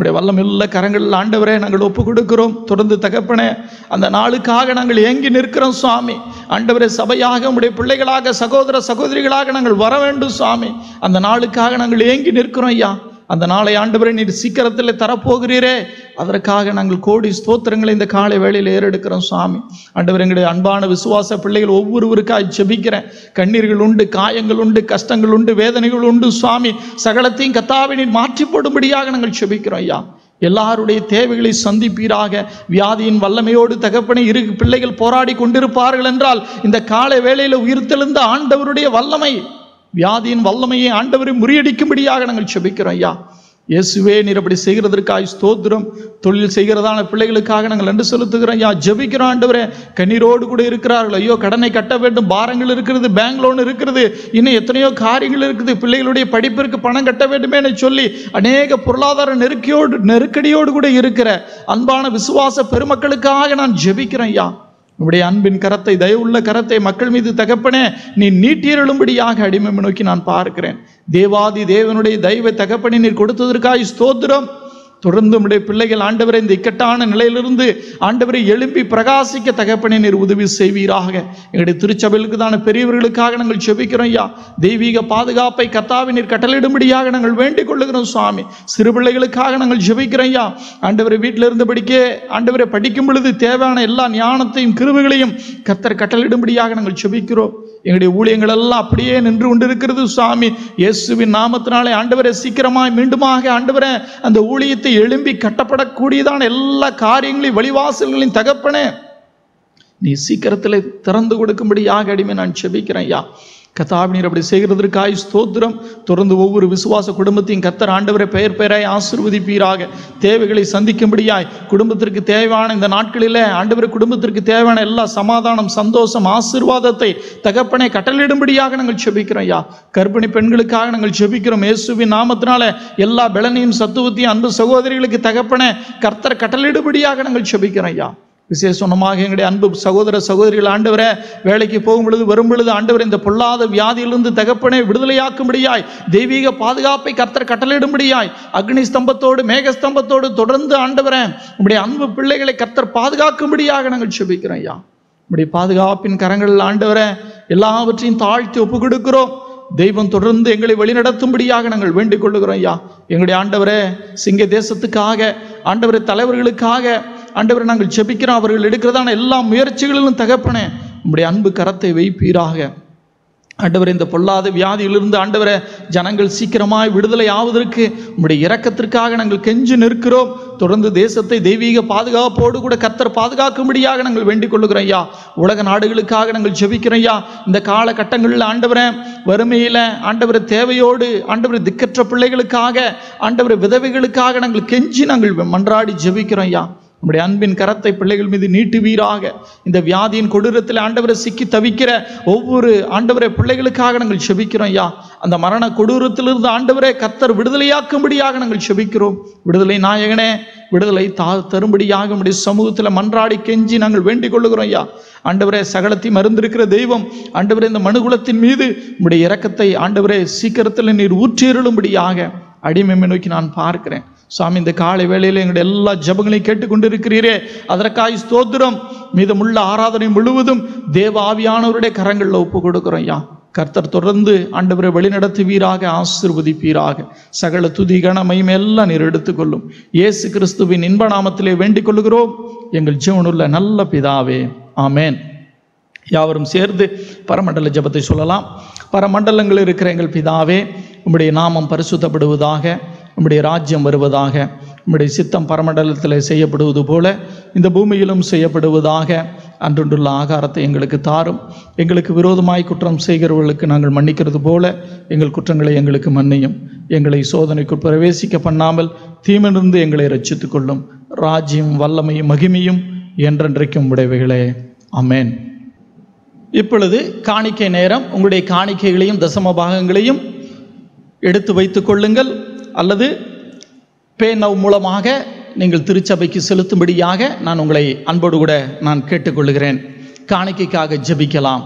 உடைய வல்லமில்ல கரங்களில் ஆண்டவரே நாங்கள் ஒப்பு கொடுக்கிறோம் தொடர்ந்து தகப்பனே அந்த நாளுக்காக நாங்கள் ஏங்கி நிற்கிறோம் சுவாமி. ஆண்டவரே சபையாக உடைய பிள்ளைகளாக சகோதர சகோதரிகளாக நாங்கள் வர வேண்டும் சுவாமி. அந்த நாளுக்காக நாங்கள் ஏங்கி நிற்கிறோம் ஐயா. அந்த நாளை ஆண்டவரை நீர் சீக்கிரத்தில் தரப்போகிறீரே. அதற்காக நாங்கள் கோடி ஸ்தோத்திரங்களை இந்த காலை வேளையில் ஏறெடுக்கிறோம் சுவாமி ஆண்டவர் எங்களுடைய அன்பான விசுவாச பிள்ளைகள் ஒவ்வொருவருக்காக ஜெபிக்கிறேன். கண்ணீர்கள் உண்டு காயங்கள் உண்டு கஷ்டங்கள் உண்டு வேதனைகள் உண்டு சுவாமி சகலத்தையும் கத்தாவினில் மாற்றி போடும்படியாக நாங்கள் ஜெபிக்கிறோம் ஐயா. எல்லாருடைய தேவைகளை சந்திப்பீராக. வியாதியின் வல்லமையோடு தகப்பனை இரு பிள்ளைகள் போராடி கொண்டிருப்பார்கள் என்றால் இந்த காலை வேளையில் உயிர்த்தெழுந்த ஆண்டவருடைய வல்லமை வியாதியின் வல்லமையை ஆண்டவரை முறியடிக்கும்படியாக நாங்கள் செபிக்கிறோம் ஐயா. இயேசுவே நீர் அப்படி செய்கிறதற்காய் ஸ்தோத்திரம். தொழில் செய்கிறதான பிள்ளைகளுக்காக நாங்கள் நன்றி செலுத்துகிறோம் ஐயா. ஜபிக்கிறோம் ஆண்டவரே. கண்ணீரோடு கூட இருக்கிறார்கள். ஐயோ கடனை கட்ட வேண்டும். பாரங்கள் இருக்கிறது பேங்க் லோன் இருக்கிறது. இன்னும் எத்தனையோ காரியங்கள் இருக்குது. பிள்ளைகளுடைய படிப்பிற்கு பணம் கட்ட வேண்டுமே சொல்லி அநேக பொருளாதார நெருக்கியோடு நெருக்கடியோடு கூட இருக்கிற அன்பான விசுவாச பெருமக்களுக்காக நான் ஜெபிக்கிறேன் ஐயா. உங்களுடைய அன்பின் கரத்தை தயவுள்ள கரத்தை மக்கள் மீது தகப்பனே நீ நீட்டீரழும்படியாக அடிமை நோக்கி நான் பார்க்கிறேன். தேவாதி தேவனுடைய தெய்வ தகப்பனை நீர் கொடுத்ததற்காய் ஸ்தோத்திரம். தொடர்ந்து உடைய பிள்ளைகள் ஆண்டவரை இந்த இக்கட்டான நிலையிலிருந்து ஆண்டவரை எழும்பி பிரகாசிக்க தகப்பனை நீர் உதவி செய்வீராக. எங்களுடைய திருச்சபைகளுக்கு தான பெரியவர்களுக்காக நாங்கள் செபிக்கிறோம் ஐயா. தெய்வீக பாதுகாப்பை கத்தாவை நீர் கட்டளையிடும்படியாக நாங்கள் வேண்டிக் கொள்ளுகிறோம் சுவாமி. சிறு பிள்ளைகளுக்காக நாங்கள் ஜெபிக்கிறோம் ஐயா. ஆண்டவரை வீட்டில் இருந்தபடிக்கே ஆண்டவரை படிக்கும் பொழுது தேவையான எல்லா ஞானத்தையும் கிருவுகளையும் கத்தர் கட்டளையிடும்படியாக நாங்கள் செபிக்கிறோம் எங்களுடைய ஊழியங்கள் எல்லாம் அப்படியே நின்று கொண்டிருக்கிறது சுவாமி. இயேசுவின் நாமத்தினாலே ஆண்டவரை சீக்கிரமாய் மீண்டுமாக ஆண்டவரை அந்த ஊழியத்தை எழும்பி கட்டப்படக்கூடியதான எல்லா காரியங்களையும் வழிவாசல்களையும் தகப்பனே நீ சீக்கிரத்தில் திறந்து கொடுக்கும்படி யாக அடிமை நான் செபிக்கிறேன் ஐயா அப்படி செய்கிறதற்காய் ஸ்தோத்திரம். தொடர்ந்து ஒவ்வொரு விசுவாச குடும்பத்தையும் கத்தர் ஆண்டவரை பெயர் பெயராய் ஆசிர்வதிப்பீராக. தேவைகளை சந்திக்கும்படியாய் குடும்பத்திற்கு தேவையான இந்த நாட்களில் ஆண்டவர் குடும்பத்திற்கு தேவையான எல்லா சமாதானம் சந்தோஷம் ஆசீர்வாதத்தை தகப்பனை கட்டளிடும்படியாக நாங்கள் செபிக்கிறோம் ஐயா. கர்ப்பிணி பெண்களுக்காக நாங்கள் செபிக்கிறோம் இயேசுவின் நாமத்தினால எல்லா பலனையும் சத்துவத்தையும் அன்பு சகோதரிகளுக்கு தகப்பனை கர்த்தர் கட்டளிடும்படியாக நாங்கள் செபிக்கிறோம் ஐயா. விசேஷமாக எங்களுடைய அன்பு சகோதர சகோதரிகள் ஆண்டவரே வேலைக்கு போகும் பொழுது வரும் பொழுது ஆண்டவர் இந்த பொல்லாத வியாதியிலிருந்து தகப்பனை விடுதலையாக்கும்படியாய் தெய்வீக பாதுகாப்பை கர்த்தர் கட்டளையிடும்படியாய் அக்னி ஸ்தம்பத்தோடு மேக ஸ்தம்பத்தோடு தொடர்ந்து ஆண்டவரே உங்களுடைய அன்பு பிள்ளைகளை கர்த்தர் பாதுகாக்கும்படியாக நாங்கள் சுபிக்கிறோம் ஐயா. உங்களுடைய பாதுகாப்பின் கரங்களில் ஆண்டவரே எல்லாவற்றையும் தாழ்த்தி ஒப்பு கொடுக்கிறோம் தெய்வம் தொடர்ந்து எங்களை வழிநடத்தும்படியாக நாங்கள் வேண்டிக் கொள்ளுகிறோம் ஐயா. எங்களுடைய ஆண்டவரே சிங்க தேசத்துக்காக ஆண்டவரே தலைவர்களுக்காக ஆண்டவரை நாங்கள் செபிக்கிறோம் அவர்கள் எடுக்கிறதான எல்லா முயற்சிகளிலும் தகப்பனே உங்களுடைய அன்பு கரத்தை வைப்பீராக. ஆண்டவர் இந்த பொல்லாத வியாதியிலிருந்து ஆண்டவரை ஜனங்கள் சீக்கிரமாய் விடுதலை ஆவதற்கு உங்களுடைய இரக்கத்திற்காக நாங்கள் கெஞ்சு நிற்கிறோம். தொடர்ந்து தேசத்தை தெய்வீக பாதுகாப்போடு கூட கர்த்தர் பாதுகாக்கும்படியாக நாங்கள் வேண்டிக் கொள்ளுகிறோம் ஐயா. உலக நாடுகளுக்காக நாங்கள் ஜெபிக்கிறோம் ஐயா. இந்த காலகட்டங்களில் ஆண்டவரை வறுமையில் ஆண்டவரை தேவையோடு ஆண்டவர் திக்கற்ற பிள்ளைகளுக்காக ஆண்டவர் விதவைகளுக்காக நாங்கள் கெஞ்சி நாங்கள் மன்றாடி ஜெபிக்கிறோம் ஐயா. உங்களுடைய அன்பின் கரத்தை பிள்ளைகள் மீது நீட்டுவீராக. இந்த வியாதியின் கொடூரத்தில் ஆண்டவரை சிக்கி தவிக்கிற ஒவ்வொரு ஆண்டவரை பிள்ளைகளுக்காக நாங்கள் செபிக்கிறோம் ஐயா. அந்த மரண கொடூரத்திலிருந்து ஆண்டவரை கத்தர் விடுதலையாக்கும்படியாக நாங்கள் செபிக்கிறோம். விடுதலை நாயகனே விடுதலை தா தரும்படியாக நம்முடைய சமூகத்தில் மன்றாடி கெஞ்சி நாங்கள் வேண்டிக் கொள்ளுகிறோம் ஐயா. ஆண்டவரே சகலத்தை மருந்திருக்கிற தெய்வம் ஆண்டவரே இந்த மனுகுலத்தின் மீது உம்முடைய இரக்கத்தை ஆண்டவரே சீக்கிரத்தில் நீர் ஊற்றியருளும்படியாக அடிமைமை நோக்கி நான் பார்க்கிறேன். சுவாமி இந்த காலை வேளையில் எங்களுடைய எல்லா ஜபங்களையும் கேட்டுக்கொண்டு இருக்கிறீரே அதற்காய் ஸ்தோத்திரம். மீதமுள்ள ஆராதனை முழுவதும் தேவ ஆவியானவருடைய கரங்களில் ஒப்பு கொடுக்குறோம் ஐயா. கர்த்தர் தொடர்ந்து ஆண்டவரை வழிநடத்துவீராக ஆசிர்வதிப்பீராக. சகல துதி கணமையும் எல்லாம் நீர் எடுத்துக்கொள்ளும். இயேசு கிறிஸ்துவின் இன்ப நாமத்திலே வேண்டிக் கொள்கிறோம் எங்கள் ஜீவனுள்ள நல்ல பிதாவே. ஆமேன். யாவரும் சேர்ந்து பரமண்டல ஜெபத்தை சொல்லலாம். பரமண்டலங்கள் இருக்கிற எங்கள் பிதாவே உம்முடைய நாமம் பரிசுத்தப்படுவதாக நம்முடைய ராஜ்யம் வருவதாக நம்முடைய சித்தம் பரமண்டலத்தில் செய்யப்படுவது போல இந்த பூமியிலும் செய்யப்படுவதாக அன்றொன்றுள்ள ஆகாரத்தை எங்களுக்கு தாரும். எங்களுக்கு விரோதமாய் குற்றம் செய்கிறவர்களுக்கு நாங்கள் மன்னிக்கிறது போல எங்கள் குற்றங்களை எங்களுக்கு மன்னியும். எங்களை சோதனைக்குள் பிரவேசிக்க பண்ணாமல் தீமிலிருந்து எங்களை ரட்சித்துக் கொள்ளும். ராஜ்யம் வல்லமையும் மகிமையும் என்றென்றைக்கும் உடையவைகளே. அமேன் இப்பொழுது காணிக்கை நேரம். உங்களுடைய காணிக்கைகளையும் தசம பாகங்களையும் எடுத்து வைத்துக் கொள்ளுங்கள். அல்லது பேனவ் மூலமாக நீங்கள் திருச்சபைக்கு செலுத்தும்படியாக நான் உங்களை அன்போடு கூட நான் கேட்டுக்கொள்கிறேன். காணிக்கைக்காக ஜெபிக்கலாம்.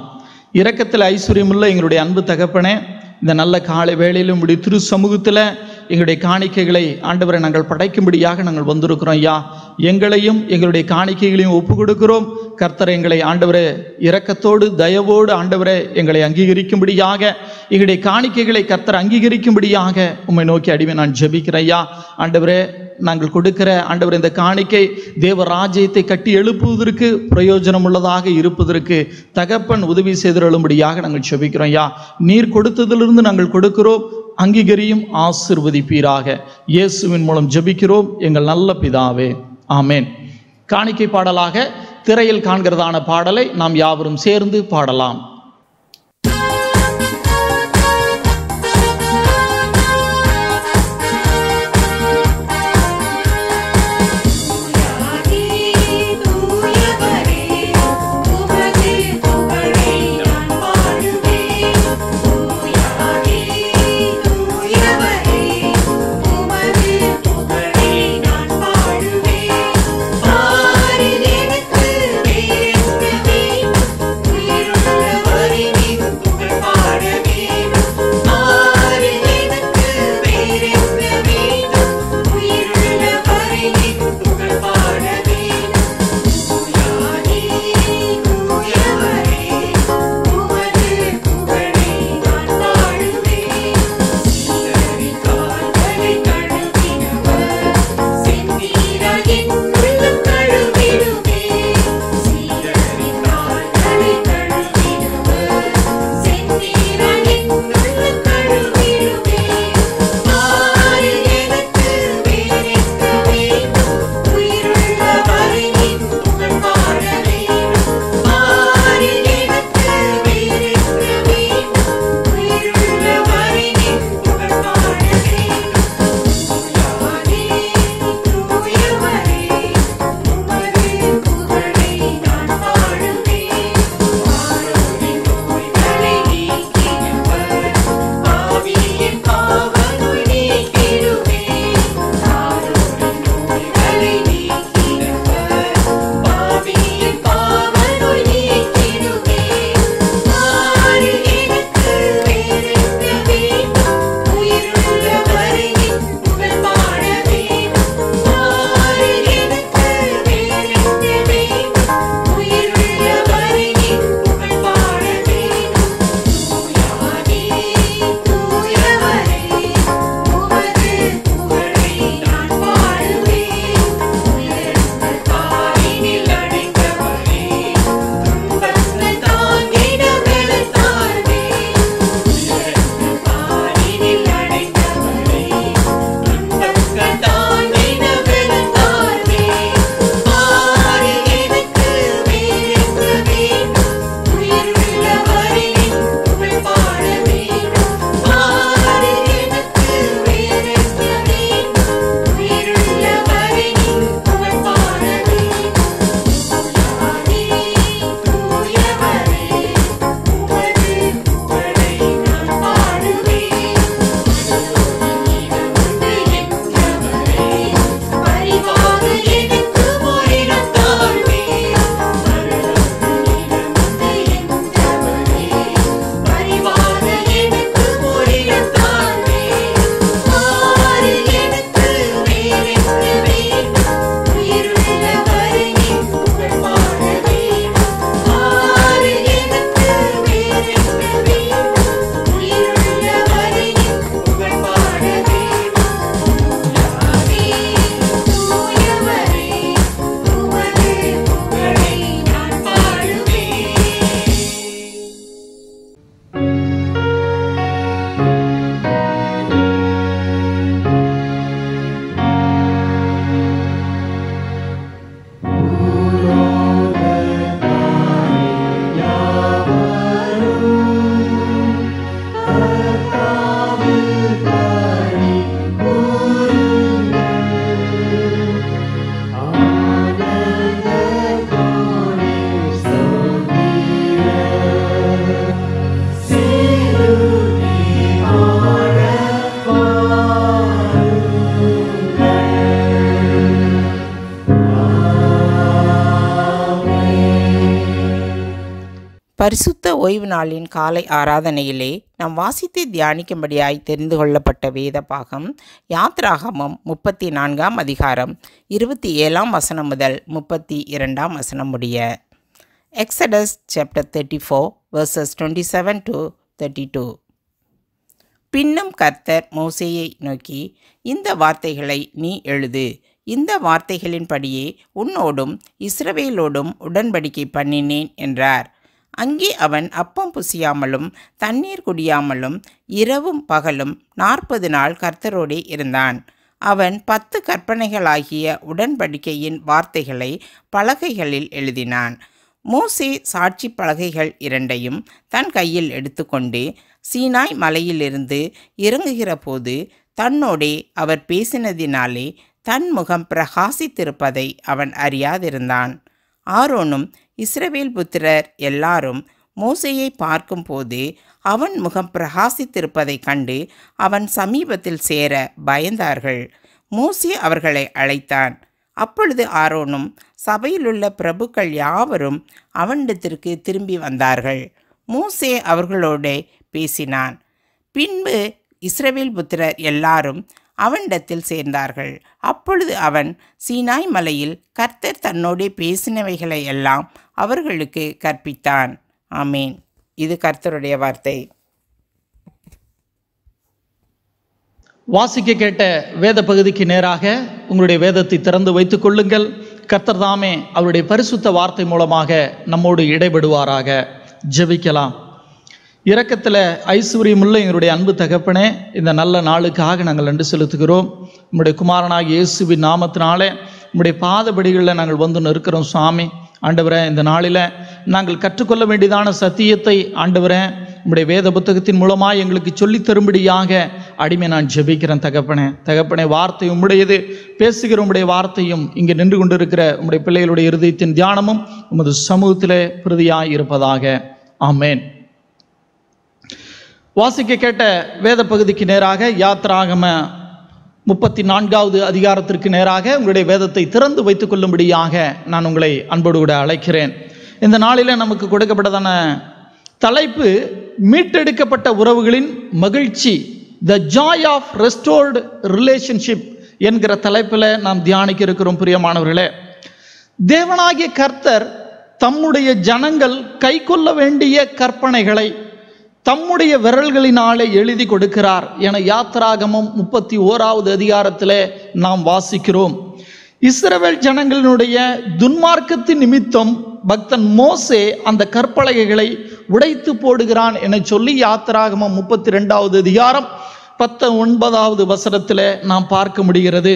இரக்கத்தில் ஐஸ்வர்யமுள்ள எங்களுடைய அன்பு தகப்பனே இந்த நல்ல காலை வேளையிலும் உடைய திரு சமூகத்தில் எங்களுடைய காணிக்கைகளை ஆண்டவரை நாங்கள் படைக்கும்படியாக நாங்கள் வந்திருக்கிறோம் ஐயா. எங்களையும் எங்களுடைய காணிக்கைகளையும் ஒப்பு கொடுக்கிறோம் கர்த்தர் எங்களை ஆண்டவரே இரக்கத்தோடு தயவோடு ஆண்டவரே எங்களை அங்கீகரிக்கும்படியாக எங்களுடைய காணிக்கைகளை கர்த்தர் அங்கீகரிக்கும்படியாக உம்மை நோக்கி அடிமை நான் ஜபிக்கிறேன் ஐயா. ஆண்டவரே நாங்கள் கொடுக்கிற ஆண்டவர் இந்த காணிக்கை தேவ ராஜ்யத்தை கட்டி எழுப்புவதற்கு பிரயோஜனம் உள்ளதாக இருப்பதற்கு தகப்பன் உதவி செய்திருளும்படியாக நாங்கள் செபிக்கிறோம் ஐயா. நீர் கொடுத்ததிலிருந்து நாங்கள் கொடுக்கிறோம். அங்கீகரியும் ஆசிர்வதிப்பீராக. இயேசுவின் மூலம் ஜெபிக்கிறோம். எங்கள் நல்ல பிதாவே. ஆமேன். காணிக்கை பாடலாக திரையில் காண்கிறதான பாடலை நாம் யாவரும் சேர்ந்து பாடலாம். பரிசுத்த ஓய்வு நாளின் காலை ஆராதனையிலே நாம் வாசித்து தியானிக்கும்படியாய் தெரிந்து கொள்ளப்பட்ட வேத பாகம் யாத்ராகமம் முப்பத்தி நான்காம் அதிகாரம் இருபத்தி ஏழாம் வசனம் முதல் முப்பத்தி இரண்டாம் வசனம் முடிய Exodus chapter thirty four verses twenty seven to thirty two பின்னும் கர்த்தர் மோசேயை நோக்கி இந்த வார்த்தைகளை நீ எழுது. இந்த வார்த்தைகளின்படியே உன்னோடும் இஸ்ரவேலோடும் உடன்படிக்கை பண்ணினேன் என்றார். அங்கே அவன் அப்பம் புசியாமலும் தண்ணீர் குடியாமலும் இரவும் பகலும் நாற்பது நாள் கர்த்தரோடே இருந்தான். அவன் பத்து கற்பனைகளாகிய உடன்படிக்கையின் வார்த்தைகளை பலகைகளில் எழுதினான். மோசே சாட்சி பலகைகள் இரண்டையும் தன் கையில் எடுத்துக்கொண்டு சீனாய் மலையிலிருந்து இறங்குகிற போது தன்னோடே அவர் பேசினதினாலே தன் முகம் பிரகாசித்திருப்பதை அவன் அறியாதிருந்தான். ஆரோனும் இஸ்ரவேல் புத்திரர் எல்லாரும் மோசையை பார்க்கும்போது அவன் முகம் பிரகாசித்திருப்பதைக் கண்டு அவன் சமீபத்தில் சேர பயந்தார்கள். மோசே அவர்களை அழைத்தான். அப்பொழுது ஆரோனும் சபையிலுள்ள பிரபுக்கள் யாவரும் அவனிடத்திற்கு திரும்பி வந்தார்கள். மோசே அவர்களோடு பேசினான். பின்பு இஸ்ரவேல் புத்திரர் எல்லாரும் அவனிடத்தில் சேர்ந்தார்கள். அப்பொழுது அவன் சீனாய் மலையில் கர்த்தர் தன்னோடே பேசினவைகளை எல்லாம் அவர்களுக்கு கற்பித்தான். ஆமேன். இது கர்த்தருடைய வார்த்தை. வாசிக்க கேட்ட வேத பகுதிக்கு நேராக உங்களுடைய வேதத்தை திறந்து வைத்துக் கொள்ளுங்கள். கர்த்தர் தாமே அவருடைய பரிசுத்த வார்த்தை மூலமாக நம்மோடு இடைபெடுவாராக. ஜெபிக்கலாம். இரக்கத்தில் ஐஸ்வர்யமுள்ள எங்களுடைய அன்பு தகப்பனே இந்த நல்ல நாளுக்காக நாங்கள் நன்றி செலுத்துகிறோம். நம்முடைய குமாரனாக இயேசுவின் நாமத்தினாலே நம்முடைய பாதபடிகளில் நாங்கள் வந்து நிற்கிறோம் சுவாமி. ஆண்டவரே இந்த நாளில் நாங்கள் கற்றுக்கொள்ள வேண்டியதான சத்தியத்தை ஆண்டவரே நம்முடைய வேத புத்தகத்தின் மூலமாக எங்களுக்கு சொல்லித் தரும்படியாக அடிமை நான் ஜெபிக்கிறேன் தகப்பனே. தகப்பனே வார்த்தை உம்முடையது. பேசுகிற உம்முடைய வார்த்தையும் இங்கே நின்று கொண்டிருக்கிற உம்முடைய பிள்ளைகளுடைய இருதயத்தின் தியானமும் உமது சமூகத்திலே பிரதியாக இருப்பதாக. ஆமேன். வாசிக்க கேட்ட வேத பகுதிக்கு நேராக யாத்ராகம முப்பத்தி நான்காவது அதிகாரத்திற்கு நேராக உங்களுடைய வேதத்தை திறந்து வைத்துக் கொள்ளும்படியாக நான் உங்களை அன்போடு கூட அழைக்கிறேன். இந்த நாளில் நமக்கு கொடுக்கப்பட்டதான தலைப்பு மீட்டெடுக்கப்பட்ட உறவுகளின் மகிழ்ச்சி the joy of restored relationship என்கிற தலைப்பில் நாம் தியானிக்க இருக்கிறோம் பிரியமானவர்களே. தேவனாகிய கர்த்தர் தம்முடைய ஜனங்கள் கை கொள்ள வேண்டிய கற்பனைகளை தம்முடைய விரல்களினாலே எழுதி கொடுக்கிறார் என யாத்ராகமம் முப்பத்தி ஓராவது அதிகாரத்திலே நாம் வாசிக்கிறோம். இஸ்ரவேல் ஜனங்களினுடைய துன்மார்க்கத்தின் நிமித்தம் பக்தன் மோசே அந்த கற்பலகைகளை உடைத்து போடுகிறான் என சொல்லி யாத்திராகமம் முப்பத்தி ரெண்டாவது அதிகாரம் பத்த ஒன்பதாவது வசனத்தில் நாம் பார்க்க முடிகிறது.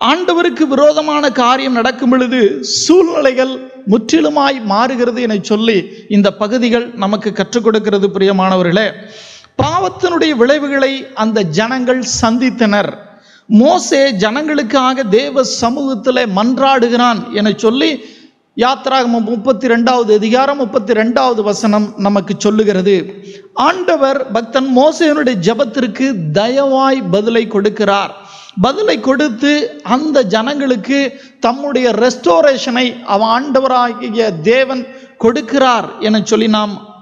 ஆண்டவருக்கு விரோதமான காரியம் நடக்கும் பொழுது சூழ்நிலைகள் முற்றிலுமாய் மாறுகிறது என சொல்லி இந்த பகுதிகள் நமக்கு கற்றுக் கொடுக்கிறது பிரியமானவர்களே. பாவத்தினுடைய விளைவுகளை அந்த ஜனங்கள் சந்தித்தனர். மோசே ஜனங்களுக்காக தேவ சமூகத்தில் மன்றாடுகிறான் என சொல்லி யாத்ராகமம் முப்பத்தி ரெண்டாவது அதிகாரம் முப்பத்தி ரெண்டாவது வசனம் நமக்கு சொல்லுகிறது. ஆண்டவர் பக்தன் மோசையனுடைய ஜெபத்திற்கு தயவாய் பதிலை கொடுக்கிறார். பதிலை கொடுத்து அந்த ஜனங்களுக்கு தம்முடைய ரெஸ்டோரேஷனை அவன் ஆண்டவராகிய தேவன் கொடுக்கிறார் என சொல்லி நாம்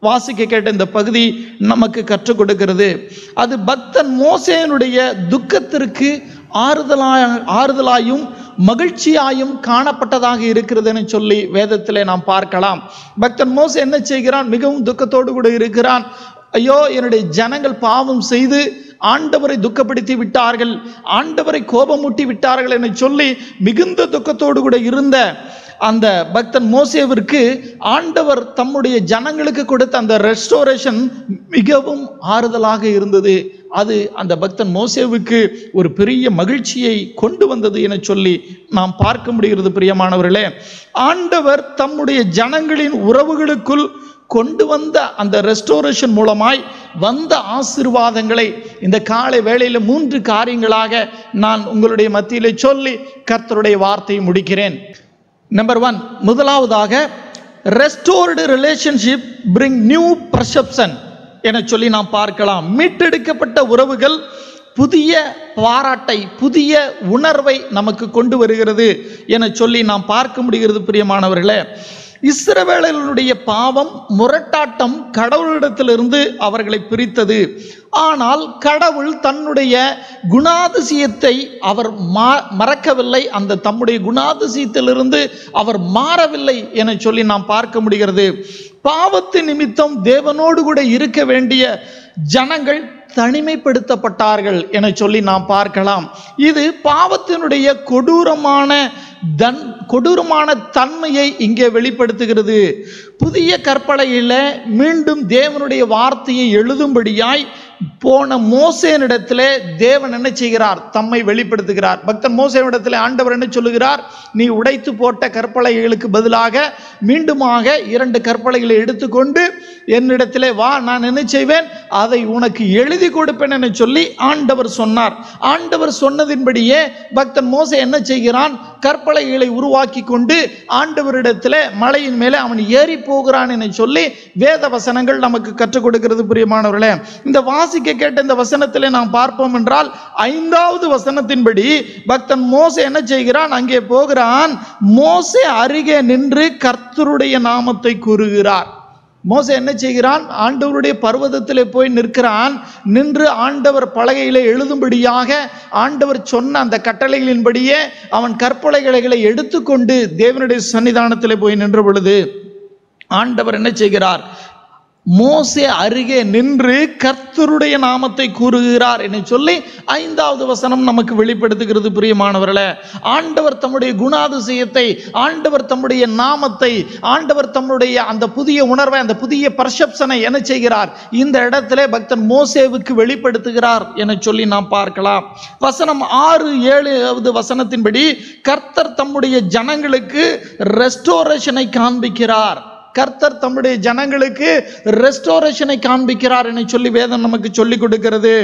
வாசிக்க கேட்ட இந்த பகுதி நமக்கு கற்றுக் கொடுக்கிறது. அது பக்தன் மோசேனுடைய துக்கத்திற்கு ஆறுதலாய் ஆறுதலாயும் மகிழ்ச்சியாயும் காணப்பட்டதாக இருக்கிறதுன்னு சொல்லி வேதத்திலே நாம் பார்க்கலாம். பக்தன் மோசே என்ன செய்கிறான்? மிகவும் துக்கத்தோடு கூட இருக்கிறான். ஐயோ என்னுடைய ஜனங்கள் பாவம் செய்து ஆண்டவரை துக்கப்படுத்தி விட்டார்கள் ஆண்டவரை கோபமூட்டி விட்டார்கள் என சொல்லி மிகுந்த துக்கத்தோடு கூட இருந்த அந்த பக்தன் மோசேவிற்கு ஆண்டவர் தம்முடைய ஜனங்களுக்கு கொடுத்த அந்த ரெஸ்டோரேஷன் மிகவும் ஆறுதலாக இருந்தது. அது அந்த பக்தன் மோசேவுக்கு ஒரு பெரிய மகிழ்ச்சியை கொண்டு வந்தது என சொல்லி நாம் பார்க்க முடிகிறது பிரியமானவர்களே. ஆண்டவர் தம்முடைய ஜனங்களின் உறவுகளுக்குள் கொண்டு வந்த அந்த ரெஸ்டோரேஷன் மூலமாய் வந்த ஆசிர்வாதங்களை இந்த காலை வேளையில் மூன்று காரியங்களாக நான் உங்களுடைய மத்தியிலே சொல்லி கர்த்தருடைய வார்த்தையை முடிக்கிறேன். நம்பர் ஒன் முதலாவதாக restored relationship bring new perception என சொல்லி நாம் பார்க்கலாம். மீட்டெடுக்கப்பட்ட உறவுகள் புதிய பாராட்டை புதிய உணர்வை நமக்கு கொண்டு வருகிறது என சொல்லி நாம் பார்க்க முடிகிறது பிரியமானவர்களே. இஸ்ரவேலர்களுடைய பாவம் முரட்டாட்டம் கடவுளிடத்திலிருந்து அவர்களை பிரித்தது. ஆனால் கடவுள் தன்னுடைய குணாதிசயத்தை அவர் மா மறக்கவில்லை. அந்த தம்முடைய குணாதிசயத்திலிருந்து அவர் மாறவில்லை என சொல்லி நாம் பார்க்க முடிகிறது. பாவத்து நிமித்தம் தேவனோடு கூட இருக்க வேண்டிய ஜனங்கள் தனிமைப்படுத்தப்பட்டார்கள் என சொல்லி நாம் பார்க்கலாம். இது பாவத்தினுடைய கொடூரமான தன் கொடூரமான தன்மையை இங்கே வெளிப்படுத்துகிறது. புதிய கற்பலையில் மீண்டும் தேவனுடைய வார்த்தையை எழுதும்படியாய் போன மோசேனிடத்திலே தேவன் என்ன செய்கிறார்? தம்மை வெளிப்படுத்துகிறார். பக்தன் மோசேனிடத்தில் ஆண்டவர் என்ன சொல்லுகிறார்? நீ உடைத்து போட்ட கற்பலைகளுக்கு பதிலாக மீண்டுமாக இரண்டு கற்பலைகளை எடுத்துக்கொண்டு என்னிடத்திலே வா நான் என்ன செய்வேன்? அதை உனக்கு எழுதி கொடுப்பேன் என சொல்லி ஆண்டவர் சொன்னார். ஆண்டவர் சொன்னதின்படியே பக்தன் மோசை என்ன செய்கிறான்? கற்பலைகளை உருவாக்கி கொண்டு ஆண்டவரிடத்தில் மலையின் மேலே அவன் ஏறி போகிறான் என சொல்லி வேத வசனங்கள் நமக்கு கற்றுக் கொடுக்கிறது பிரியமானவர்களே. இந்த வாசிக்க கேட்ட இந்த வசனத்திலே நாம் பார்ப்போம் என்றால் ஐந்தாவது வசனத்தின்படி பக்தன் மோச என்ன செய்கிறான்? அங்கே போகிறான் மோசே அருகே நின்று கர்த்தருடைய நாமத்தை கூறுகிறார். மோச என்ன செய்கிறான்? ஆண்டவருடைய பர்வதத்திலே போய் நிற்கிறான். நின்று ஆண்டவர் பலகையிலே எழுதும்படியாக ஆண்டவர் சொன்ன அந்த கட்டளைகளின்படியே அவன் கற்பலகைகளை எடுத்துக்கொண்டு தேவனுடைய சன்னிதானத்திலே போய் நின்ற பொழுது ஆண்டவர் என்ன செய்கிறார்? மோசே அருகே நின்று கர்த்தருடைய நாமத்தை கூறுகிறார் என்று சொல்லி ஐந்தாவது வசனம் நமக்கு வெளிப்படுத்துகிறது பிரியமானவர்களே. ஆண்டவர் தம்முடைய குணாதிசயத்தை ஆண்டவர் தம்முடைய நாமத்தை ஆண்டவர் தம்முடைய அந்த புதிய உணர்வை அந்த புதிய பர்செப்ஷனை என்ன செய்கிறார்? இந்த இடத்துல பக்தன் மோசேவுக்கு வெளிப்படுத்துகிறார் என சொல்லி நாம் பார்க்கலாம். வசனம் ஆறு ஏழாவது வசனத்தின்படி கர்த்தர் தம்முடைய ஜனங்களுக்கு ரெஸ்டோரேஷனை காண்பிக்கிறார். கர்த்தர் தம்முடைய ஜனங்களுக்கு ரெஸ்டோரேஷனை காண்பிக்கிறார் என சொல்லி வேதம் நமக்கு சொல்லிக் கொடுக்கிறது.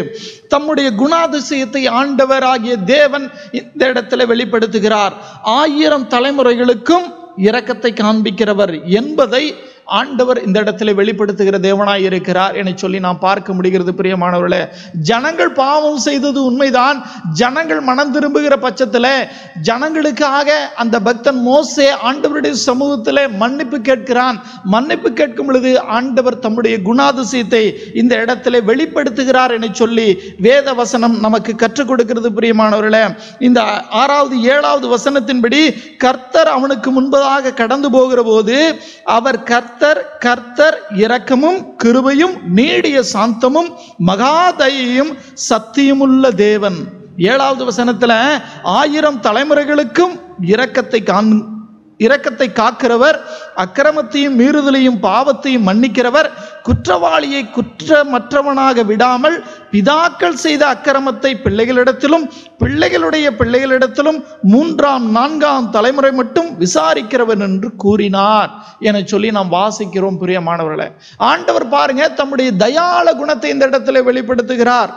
தம்முடைய குணாதிசயத்தை ஆண்டவர் ஆகிய தேவன் இந்த இடத்துல வெளிப்படுத்துகிறார். ஆயிரம் தலைமுறைகளுக்கும் இரக்கத்தை காண்பிக்கிறவர் என்பதை ஆண்டவர் இந்த இடத்துல வெளிப்படுத்துகிற தேவனாய் இருக்கிறார் என சொல்லி நாம் பார்க்க முடிகிறது பிரியமானவர்களே. ஜனங்கள் பாவம் செய்தது உண்மைதான். ஜனங்கள் மனம் திரும்புகிற பட்சத்தில் ஜனங்களுக்காக அந்த பக்தன் மோசே ஆண்டவருடைய சமூகத்தில் மன்னிப்பு கேட்கிறான். மன்னிப்பு கேட்கும் பொழுது ஆண்டவர் தம்முடைய குணாதிசயத்தை இந்த இடத்துல வெளிப்படுத்துகிறார் என சொல்லி வேத வசனம் நமக்கு கற்றுக் கொடுக்கிறது பிரியமானவர்களே. இந்த ஆறாவது ஏழாவது வசனத்தின்படி கர்த்தர் அவனுக்கு முன்பதாக கடந்து போகிற போது அவர் கர்த்தர் கர்த்தர் இரக்கமும் கிருபையும் நீடிய சாந்தமும் மகாதயையும் சத்தியமுள்ள தேவன். ஏழாவது வசனத்துல ஆயிரம் தலைமுறைகளுக்கும் இரக்கத்தை காண் இரக்கத்தை காக்கிறவர் அக்கிரமத்தையும் மீறுதலையும் பாவத்தையும் மன்னிக்கிறவர் குற்றவாளியை குற்றமற்றவனாக விடாமல் பிதாக்கள் செய்த அக்கிரமத்தை பிள்ளைகளிடத்திலும் பிள்ளைகளுடைய பிள்ளைகளிடத்திலும் மூன்றாம் நான்காம் தலைமுறை மட்டும் விசாரிக்கிறவர் என்று கூறினார். என சொல்லி நாம் வாசிக்கிறோம் பிரியமானவர்களை. ஆண்டவர் பாருங்க தம்முடைய தயாள குணத்தை இந்த இடத்துல வெளிப்படுத்துகிறார்.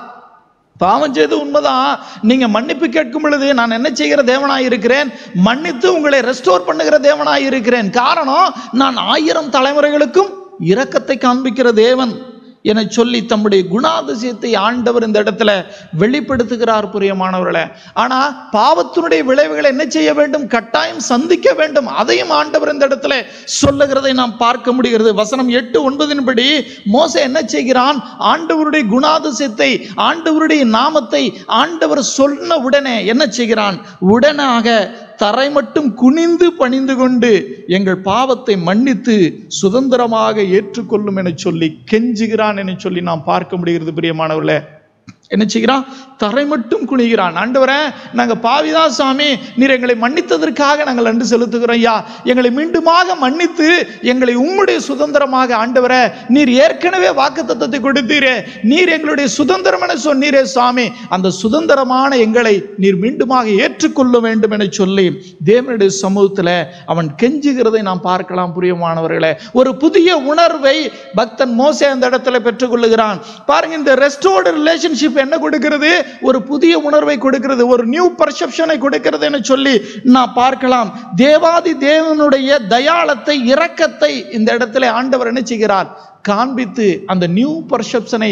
பாவம் செய்து உண்மைதான். நீங்க மன்னிப்பு கேட்கும் பொழுது நான் என்ன செய்கிற தேவனாய் இருக்கிறேன்? மன்னித்து உங்களை ரெஸ்டோர் பண்ணுகிற தேவனாய் இருக்கிறேன். காரணம் நான் ஆயிரம் தலைமுறைகளுக்கும் இரக்கத்தை காண்பிக்கிற தேவன். என சொல்லி தம்முடைய குணாதிசயத்தை ஆண்டவர் இந்த இடத்துல வெளிப்படுத்துகிறார் புரியமானவர்களே. ஆனா பாவத்தினுடைய விளைவுகளை என்ன செய்ய வேண்டும்? கட்டாயம் சந்திக்க வேண்டும். அதையும் ஆண்டவர் இந்த இடத்துல சொல்லுகிறதை நாம் பார்க்க முடிகிறது. வசனம் எட்டு ஒன்பதின்படி மோச என்ன செய்கிறான்? ஆண்டவருடைய குணாதிசயத்தை ஆண்டவருடைய நாமத்தை ஆண்டவர் சொன்ன உடனே என்ன செய்கிறான்? உடனாக தரை மட்டும் குனிந்து பணிந்து கொண்டு எங்கள் பாவத்தை மன்னித்து சுதந்திரமாக ஏற்றுக்கொள்ளும் என சொல்லி கெஞ்சுகிறான் என சொல்லி நாம் பார்க்க முடிகிறது பிரியமானவர்களே. என்ன செய்கிறான்? தரை மட்டும் குனிகிறான். ஆண்டவரே நாங்கள் பாவிதான் சாமி நீர் எங்களை மன்னித்ததற்காக நாங்கள் நன்றி செலுத்துகிறோம் ஐயா. எங்களை மீண்டுமாக மன்னித்து எங்களை உம்முடைய சுதந்திரமாக ஆண்டவரே நீர் ஏற்கனவே வாக்குத்தத்தத்தை கொடுத்தீரே. நீர் எங்களுடைய சுதந்திரம் என சொன்னீரே சாமி. அந்த சுதந்திரமான எங்களை நீர் மீண்டுமாக ஏற்றுக்கொள்ள வேண்டும் என சொல்லி தேவனுடைய சமூகத்தில் அவன் கெஞ்சுகிறதை நாம் பார்க்கலாம் புரியமானவர்களே. ஒரு புதிய உணர்வை பக்தன் மோசே அந்த இடத்துல பெற்றுக்கொள்ளுகிறான். பாருங்க இந்த ரெஸ்டோர்டு ரிலேஷன்ஷிப் என்ன கொடுக்கிறது? ஒரு புதிய உணர்வை கொடுக்கிறது ஒரு நியூ பர்செப்ஷனை கொடுக்கிறது என சொல்லி நான் பார்க்கலாம். தேவாதி தேவனுடைய தயாளத்தை இரக்கத்தை இந்த இடத்துல ஆண்டவர் என்ன செய்கிறார்? காண்பித்து அந்த நியூ பர்செப்ஷனை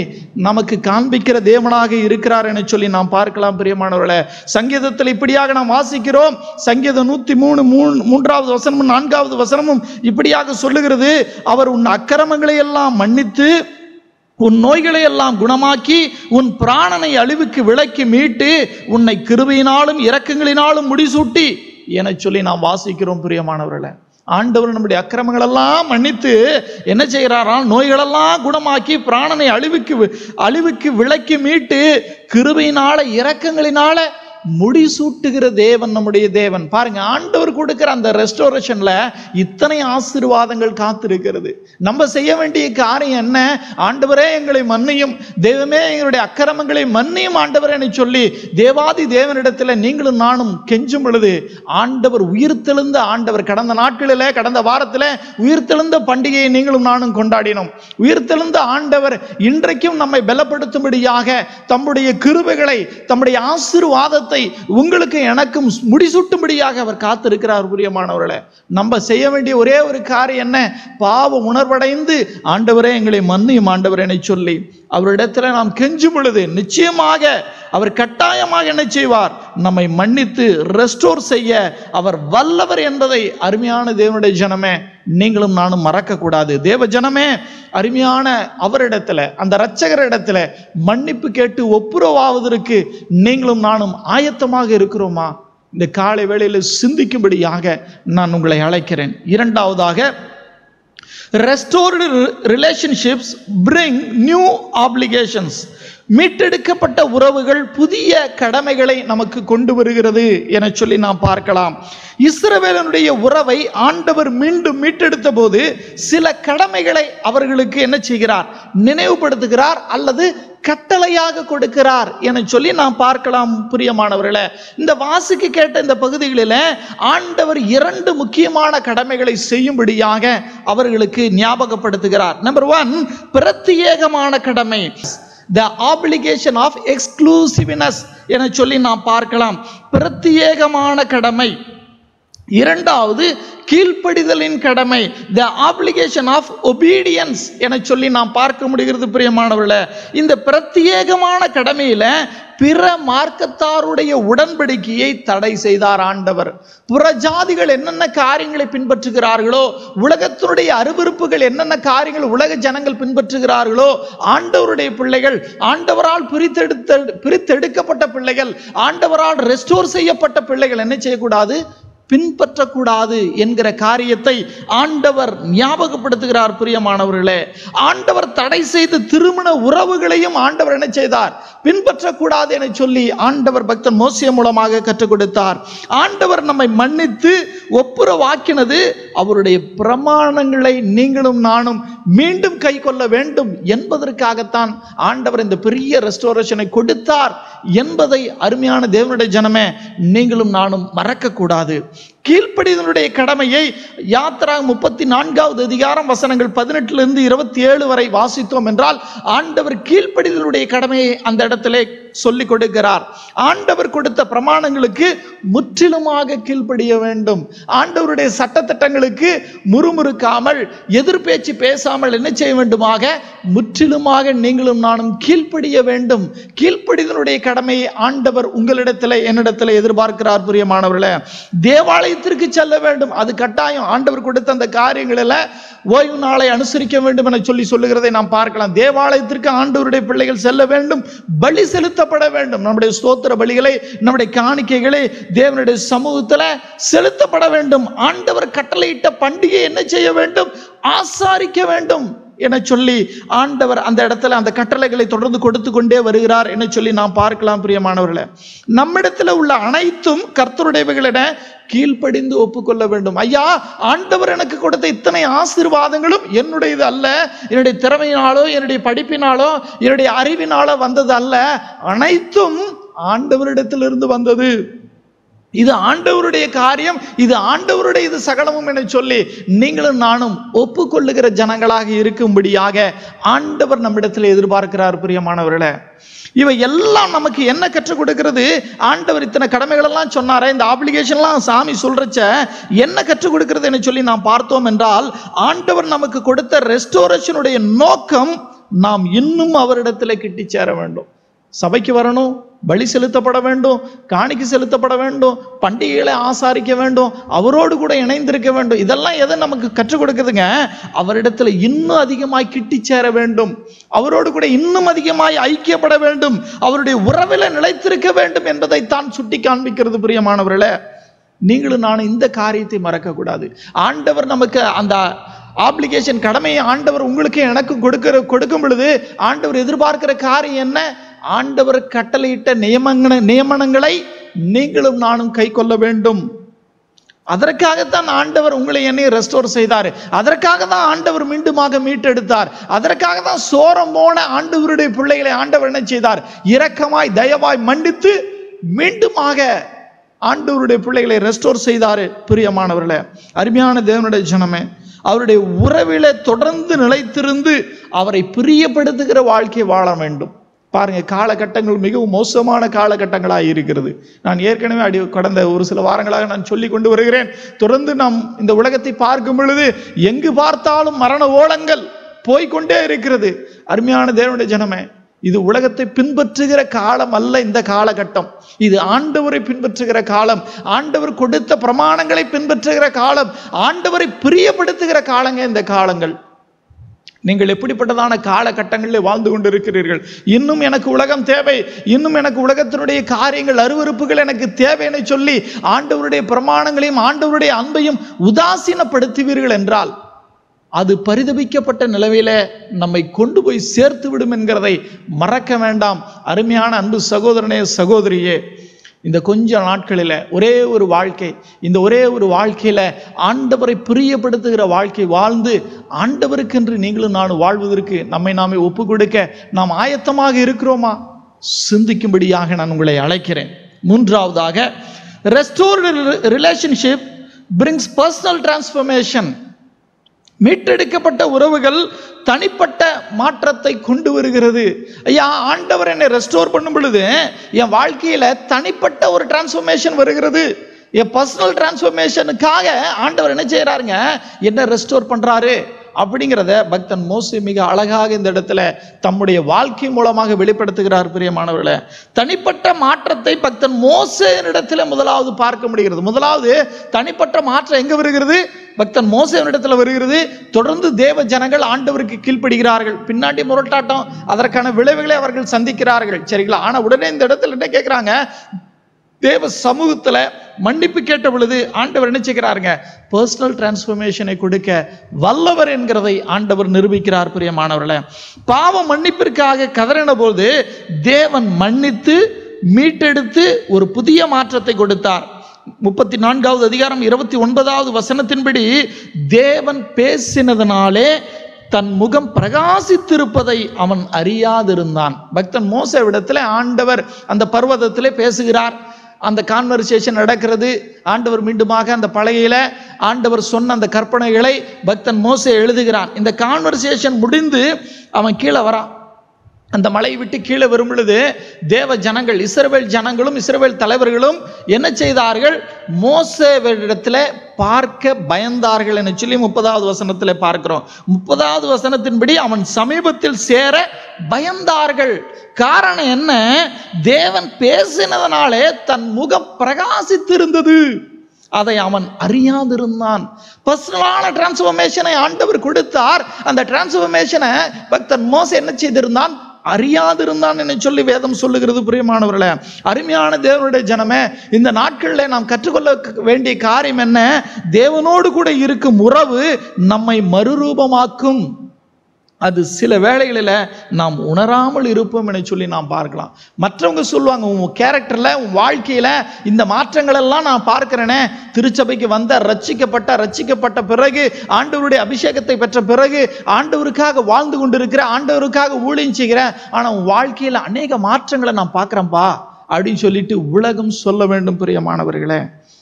நமக்கு காண்பிக்கிற தேவனாக இருக்கிறார் என சொல்லி நாம் பார்க்கலாம் பிரியமானவர்களே. சங்கீதத்தில் இப்படியாக நாம் வாசிக்கிறோம். சங்கீதம் நூத்தி மூணு மூணு மூன்றாவது வசனமும் நான்காவது வசனமும் இப்படியாக சொல்லுகிறது. அவர் உன் அக்கிரமங்களை எல்லாம் மன்னித்து உன் நோய்களை எல்லாம் குணமாக்கி உன் பிராணனை அழிவுக்கு விலக்கி மீட்டு உன்னை கிருபையினாலும் இரக்கங்களினாலும் முடிசூட்டி என சொல்லி நாம் வாசிக்கிறோம் பிரியமானவர்களை. ஆண்டவர் நம்முடைய அக்கிரமங்கள் எல்லாம் மன்னித்து என்ன செய்கிறாராம் நோய்களெல்லாம் குணமாக்கி பிராணனை அழிவுக்கு அழிவுக்கு விலக்கி மீட்டு கிருபையினால இரக்கங்களினால முடிசூட்டுகிற தேவன் நம்முடைய தேவன். பாருங்க ஆண்டவர் கொடுக்கிற அந்த ரெஸ்டோரேஷன்ல இத்தனை ஆசீர்வாதங்கள் காத்திருக்கிறது. நம்ம செய்ய வேண்டிய காரியம் என்ன? ஆண்டவரே எங்களை மன்னியும். தெய்வமே எங்களுடைய அக்கிரமங்களை மன்னியும் ஆண்டவரே சொல்லி தேவாதி தேவனிடத்துல நீங்களும் நானும் கெஞ்சும் பொழுது ஆண்டவர் உயிர்த்தெழுந்த ஆண்டவர் கடந்த நாட்களில கடந்த வாரத்துல உயிர்த்தெழுந்த பண்டிகையை நீங்களும் நானும் கொண்டாடினோம். உயிர்த்தெழுந்த ஆண்டவர் இன்றைக்கும் நம்மை பலப்படுத்தும்படியாக தம்முடைய கிருபைகளை தம்முடைய ஆசீர்வாதத்தை உங்களுக்கு எனக்கும் முடிசூட்டும்படியாக அவர் காத்திருக்கிறார் பிரியமானவர்களே. நம்ம செய்ய வேண்டிய ஒரே ஒரு காரியம் என்ன? பாவ உணர்வடைந்து ஆண்டவரே எங்களை மன்னியும் ஆண்டவரே சொல்லி. அவரிடத்துல நாம் கெஞ்சும் பொழுது நிச்சயமாக அவர் கட்டாயமாக என்ன செய்வார்? நம்மை மன்னித்து ரெஸ்டோர் செய்ய அவர் வல்லவர் என்பதை அருமையான தேவனுடைய ஜனமே நீங்களும் நானும் மறக்க கூடாது தேவ ஜனமே அருமையான அவரிடத்துல அந்த இரட்சகர் இடத்துல மன்னிப்பு கேட்டு ஒப்புரவாவதற்கு நீங்களும் நானும் ஆயத்தமாக இருக்கிறோமா? இந்த காலை வேளையில் சிந்திக்கும்படியாக நான் உங்களை அழைக்கிறேன். இரண்டாவதாக restored relationships bring new applications மீட்டெடுக்கப்பட்ட உறவுகள் புதிய கடமைகளை நமக்கு கொண்டு வருகிறது என சொல்லி நாம் பார்க்கலாம். இஸ்ரவேலனுடைய உறவை ஆண்டவர் மீண்டும் மீட்டெடுத்த போது சில கடமைகளை அவர்களுக்கு என்ன செய்கிறார்? நினைவுபடுத்துகிறார் அல்லது கட்டளையாக கொடுக்கிறார் என சொல்லி நாம் பார்க்கலாம் பிரியமானவர்களை. இந்த வாசிக்கு கேட்ட இந்த பகுதிகளில் ஆண்டவர் இரண்டு முக்கியமான கடமைகளை செய்யும்படியாக அவர்களுக்கு ஞாபகப்படுத்துகிறார். நம்பர் ஒன் பிரத்யேகமான கடமை. த ஆப்ளிகேஷன் ஆஃப் எக்ஸ்க்ளூசிவ்னஸ் என சொல்லி நாம் பார்க்கலாம். பிரத்யேகமான கடமை. இரண்டாவது கீழ்ப்படிதலின் கடமை த ஆப்ளிகேஷன் ஆஃப் ஒபீடியன்ஸ் என சொல்லி நாம் பார்க்க முடிகிறது பிரியமானவர்கள. இந்த பிரத்யேகமான கடமையில் பிற மார்க்கத்தாருடைய உடன்படிக்கையை தடை செய்தார் ஆண்டவர். புற ஜாதிகள் என்னென்ன காரியங்களை பின்பற்றுகிறார்களோ உலகத்தினுடைய அருவருப்புகள் என்னென்ன காரியங்கள் உலக ஜனங்கள் பின்பற்றுகிறார்களோ ஆண்டவருடைய பிள்ளைகள் ஆண்டவரால் பிரித்தெடுத்த பிரித்தெடுக்கப்பட்ட பிள்ளைகள் ஆண்டவரால் ரெஸ்டோர் செய்யப்பட்ட பிள்ளைகள் என்ன செய்யக்கூடாது? பின்பற்றக்கூடாது என்கிற காரியத்தை ஆண்டவர் ஞாபகப்படுத்துகிறார் பிரியமானவர்களே. ஆண்டவர் தடை செய்த திருமண உறவுகளையும் ஆண்டவர் என்ன செய்தார்? பின்பற்றக்கூடாது என சொல்லி ஆண்டவர் பக்தன் மோசிய மூலமாக கற்றுக் கொடுத்தார். ஆண்டவர் நம்மை மன்னித்து ஒப்புரவாக்கினது அவருடைய பிரமாணங்களை நீங்களும் நானும் மீண்டும் கை கொள்ள வேண்டும் என்பதற்காகத்தான் ஆண்டவர் இந்த பெரிய ரெஸ்டோரேஷனை கொடுத்தார் என்பதை அருமையான தேவனுடைய ஜனமே நீங்களும் நானும் மறக்கக்கூடாது. கீழ்ப்படிதலுடைய கடமையை யாத்ரா முப்பத்தி நான்காவது அதிகாரம் வசனங்கள் பதினெட்டிலிருந்து இருபத்தி ஏழு வரை வாசித்தோம் என்றால் ஆண்டவர் கீழ்ப்படிதலுடைய கடமையை அந்த இடத்திலே சொல்லிக் கொடுக்கிறார். ஆண்டவர் கொடுத்த பிரமாணங்களுக்கு முற்றிலுமாக கீழ்ப்படிய வேண்டும். ஆண்டவருடைய சட்டத்திட்டங்களுக்கு முறுமுறுக்காமல் எதிர்பேச்சு பேசாமல் என்ன செய்ய வேண்டுமாக முற்றிலுமாக நீங்களும் நானும் கீழ்ப்படிய வேண்டும். கீழ்ப்படிதலுடைய கடமையை ஆண்டவர் உங்களிடத்தில் என்னிடத்தில் எதிர்பார்க்கிறார் பிரியமானவர்களே. தேவாலயத்திற்கு செல்ல வேண்டும். அது கட்டாயம். ஆண்டவர் கொடுத்த அந்த காரியங்களில் ஓய்வு நாளை அனுசரிக்க வேண்டும் என சொல்லி சொல்லுகிறதை நாம் பார்க்கலாம். தேவாலயத்திற்கு ஆண்டவருடைய பிள்ளைகள் செல்ல வேண்டும். பலி செலுத்தப்பட வேண்டும். நம்முடைய ஸ்தோத்திர பலிகளை நம்முடைய காணிக்கைகளை தேவனுடைய சமூகத்தில் செலுத்தப்பட வேண்டும். ஆண்டவர் கட்டளையிட்ட பண்டிகை என்ன செய்ய வேண்டும்? ஆசாரிக்க வேண்டும். என சொல்லி ஆண்டவர் அந்த இடத்துல அந்த கட்டளைகளை தொடர்ந்து கொடுத்து கொண்டே வருகிறார் என சொல்லி நாம் பார்க்கலாம் பிரியமானவர்களை. நம்மிடத்துல உள்ள அனைத்தும் கர்த்தருடையவைகளிட கீழ்ப்படிந்து ஒப்புக்கொள்ள வேண்டும். ஐயா ஆண்டவர் எனக்கு கொடுத்த இத்தனை ஆசீர்வாதங்களும் என்னுடையது அல்ல. என்னுடைய திறமையினாலோ என்னுடைய படிப்பினாலோ என்னுடைய அறிவினாலோ வந்தது அல்ல. அனைத்தும் ஆண்டவரிடத்திலிருந்து வந்தது. இது ஆண்டவருடைய காரியம் இது ஆண்டவருடைய இது சகலமும் என சொல்லி நீங்களும் நானும் ஒப்புக்கொள்ளுகிற ஜனங்களாக இருக்கும்படியாக ஆண்டவர் நம்மிடத்தில் எதிர்பார்க்கிறார் பிரியமானவர்களே. இவை எல்லாம் நமக்கு என்ன கற்றுக் கொடுக்கிறது? ஆண்டவர் இத்தனை கடமைகள் எல்லாம் சொன்னாரே இந்த ஆப்ளிகேஷன்லாம் சாமி சொல்றச்ச என்ன கற்றுக் கொடுக்கிறது சொல்லி நாம் பார்த்தோம் என்றால் ஆண்டவர் நமக்கு கொடுத்த ரெஸ்டோரேஷனுடைய நோக்கம் நாம் இன்னும் அவரிடத்தில் கிட்டி சேர வேண்டும். சபைக்கு வரணும் பலி செலுத்தப்பட வேண்டும் காணிக்கு செலுத்தப்பட வேண்டும் பண்டிகைகளை ஆசாரிக்க வேண்டும் அவரோடு கூட இணைந்திருக்க வேண்டும். இதெல்லாம் எதை நமக்கு கற்றுக் கொடுக்குதுங்க? அவரிடத்துல இன்னும் அதிகமாய் கிட்டி சேர வேண்டும். அவரோடு கூட இன்னும் அதிகமாய் ஐக்கியப்பட வேண்டும். அவருடைய உறவில நிலைத்திருக்க வேண்டும் என்பதை தான் சுட்டி காண்பிக்கிறது பிரியமானவர்களே. நீங்களும் நானும் இந்த காரியத்தை மறக்க கூடாது ஆண்டவர் நமக்கு அந்த ஆப்ளிகேஷன் கடமையை ஆண்டவர் உங்களுக்கு எனக்கும் கொடுக்கிற கொடுக்கும் பொழுது ஆண்டவர் எதிர்பார்க்கிற காரியம் என்ன? ஆண்டவர் கட்டளையிட்ட நியமன நியமனங்களை நீங்களும் நானும் கை கொள்ள வேண்டும். அதற்காகத்தான் ஆண்டவர் உங்களை என்னை ரெஸ்டோர் செய்தார். அதற்காக தான் ஆண்டவர் மீண்டுமாக மீட்டெடுத்தார். அதற்காக தான் சோரம் போன ஆண்டவருடைய பிள்ளைகளை ஆண்டவர் என்ன செய்தார்? இரக்கமாய் தயவாய் மன்னித்து மீண்டுமாக ஆண்டவருடைய பிள்ளைகளை ரெஸ்டோர் செய்தார். பிரியமானவர்களே அருமையான தேவனுடைய ஜனமே அவருடைய உறவில தொடர்ந்து நிலைத்திருந்து அவரை பிரியப்படுத்துகிற வாழ்க்கை வாழ வேண்டும். பாருங்க காலகட்டங்கள் மிகவும் மோசமான காலகட்டங்களாக இருக்கிறது. நான் ஏற்கனவே அடி கடந்த ஒரு சில வாரங்களாக நான் சொல்லி கொண்டு வருகிறேன். தொடர்ந்து நாம் இந்த உலகத்தை பார்க்கும் பொழுது எங்கு பார்த்தாலும் மரண ஓலங்கள் போய்கொண்டே இருக்கிறது. அருமையான தேவனுடைய ஜனமே இது உலகத்தை பின்பற்றுகிற காலம் அல்ல இந்த காலகட்டம். இது ஆண்டவரை பின்பற்றுகிற காலம். ஆண்டவர் கொடுத்த பிரமாணங்களை பின்பற்றுகிற காலம். ஆண்டவரை பிரியப்படுத்துகிற காலங்க இந்த காலங்கள். நீங்கள் எப்படிப்பட்டதான காலகட்டங்களில் வாழ்ந்து கொண்டிருக்கிறீர்கள்? இன்னும் எனக்கு உலகம் தேவை. இன்னும் எனக்கு உலகத்தினுடைய காரியங்கள் அருவருப்புகள் எனக்கு தேவைன்னு சொல்லி ஆண்டவருடைய பிரமாணங்களையும் ஆண்டவருடைய அன்பையும் உதாசீனப்படுத்துவீர்கள் என்றால் அது பரிதபிக்கப்பட்ட நிலவையில நம்மை கொண்டு போய் சேர்த்து விடும் என்கிறதை மறக்க வேண்டாம். அருமையான அன்பு சகோதரனே சகோதரியே இந்த கொஞ்ச நாட்களில் ஒரே ஒரு வாழ்க்கை இந்த ஒரே ஒரு வாழ்க்கையில் ஆண்டவரை பிரியப்படுத்துகிற வாழ்க்கை வாழ்ந்து ஆண்டவருக்கென்று நீங்களும் நானும் வாழ்வதற்கு நம்மை நாமே ஒப்பு கொடுக்க நாம் ஆயத்தமாக இருக்கிறோமா? சிந்திக்கும்படியாக நான் உங்களை அழைக்கிறேன். மூன்றாவதாக restored relationship brings personal transformation மீட்டெடுக்கப்பட்ட உறவுகள் தனிப்பட்ட மாற்றத்தை கொண்டு வருகிறது. ஐயா ஆண்டவர் என்னை ரெஸ்டோர் பண்ணும் பொழுது என் வாழ்க்கையில தனிப்பட்ட ஒரு டிரான்ஸ்ஃபர்மேஷன் வருகிறது. என் பர்சனல் டிரான்ஸ்ஃபர்மேஷனுக்காக ஆண்டவர் என்ன செய்யறாருங்க என்ன ரெஸ்டோர் பண்றாரு. அப்படிங்கிறத பக்தன் மோசி மிக அழகாக இந்த இடத்துல தம்முடைய வாழ்க்கை மூலமாக வெளிப்படுத்துகிறார் பிரியமானவர்களே தனிப்பட்ட மாற்றத்தை பக்தன் மோசேனிடத்துல முதலாவது பார்க்க முடிகிறது. முதலாவது தனிப்பட்ட மாற்றம் எங்க வருகிறது? பக்தன் மோசேனிடத்துல வருகிறது. தொடர்ந்து தேவ ஜனங்கள் ஆண்டவருக்கு கீழ்ப்படுகிறார்கள். பின்னாடி முரட்டாட்டம் அதற்கான விளைவுகளை அவர்கள் சந்திக்கிறார்கள். சரிங்களா? ஆனா உடனே இந்த இடத்துல என்ன கேட்கிறாங்க தேவ சமூகத்துல மன்னிப்பு கேட்ட பொழுது ஆண்டவர் என்ன செய்கிறாருங்க? பர்சனல் டிரான்ஸ்ஃபர்மேஷனை கொடுக்க வல்லவர் என்கிறதை ஆண்டவர் நிரூபிக்கிறார் பிரியமானவர்களே பாவ மன்னிப்பிற்காக கதறின போது தேவன் மன்னித்து மீட்டெடுத்து ஒரு புதிய மாற்றத்தை கொடுத்தார். முப்பத்தி நான்காவது அதிகாரம் இருபத்தி ஒன்பதாவது வசனத்தின்படி தேவன் பேசினதனாலே தன் முகம் பிரகாசித்திருப்பதை அவன் அறியாதிருந்தான். பக்தன் மோசவிடத்தில் ஆண்டவர் அந்த பர்வதத்திலே பேசுகிறார். அந்த கான்வர்சேஷன் நடக்கிறது. ஆண்டவர் மீண்டுமாக அந்த பலகையில ஆண்டவர் சொன்ன அந்த கற்பனைகளை பக்தன் மோசை எழுதுகிறான். இந்த கான்வர்சேஷன் முடிந்து அவன் கீழே வரான். அந்த மலையை விட்டு கீழே வரும் பொழுது தேவ ஜனங்கள் இஸ்ரவேல் ஜனங்களும் இஸ்ரவேல் தலைவர்களும் என்ன செய்தார்கள்? மோசேவிடத்துல பார்க்க பயந்தார்கள் என சொல்லி முப்பதாவது வசனத்தில் பார்க்கிறோம். முப்பதாவது வசனத்தின்படி அவன் சமீபத்தில் சேர பயந்தார்கள். காரணம் என்ன? தேவன் பேசினதனாலே தன் முகம் பிரகாசித்திருந்தது. அதை அவன் அறியாதிருந்தான். பர்சனலான டிரான்ஸ்ஃபர்மேஷனை ஆண்டவர் கொடுத்தார். அந்த டிரான்ஸ்ஃபர்மேஷனை பக்தன் மோச என்ன செய்திருந்தான்? அறியாதிருந்தான் என்று சொல்லி வேதம் சொல்லுகிறது பிரியமானவர்களே. அருமையான தேவனுடைய ஜனமே இந்த நாட்களில் நாம் கற்றுக்கொள்ள வேண்டிய காரியம் என்ன? தேவனோடு கூட இருக்கும் உறவு நம்மை மறுரூபமாக்கும். அது சில வேளைகளில் நாம் உணராமல் இருப்போம் என சொல்லி நாம் பார்க்கலாம். மற்றவங்க சொல்லுவாங்க உன் கேரக்டரில் உன் வாழ்க்கையில் இந்த மாற்றங்களெல்லாம் நான் பார்க்குறேனே. திருச்சபைக்கு வந்த ரட்சிக்கப்பட்ட ரட்சிக்கப்பட்ட பிறகு ஆண்டவருடைய அபிஷேகத்தை பெற்ற பிறகு ஆண்டவருக்காக வாழ்ந்து கொண்டிருக்கிற ஆண்டவருக்காக ஊழியம் செய்கிறேன் ஆனால் உன் வாழ்க்கையில் அநேக மாற்றங்களை நான் பார்க்குறேன்ப்பா அப்படின்னு சொல்லிட்டு உலகம் சொல்ல வேண்டும் பிரியமானவர்களே.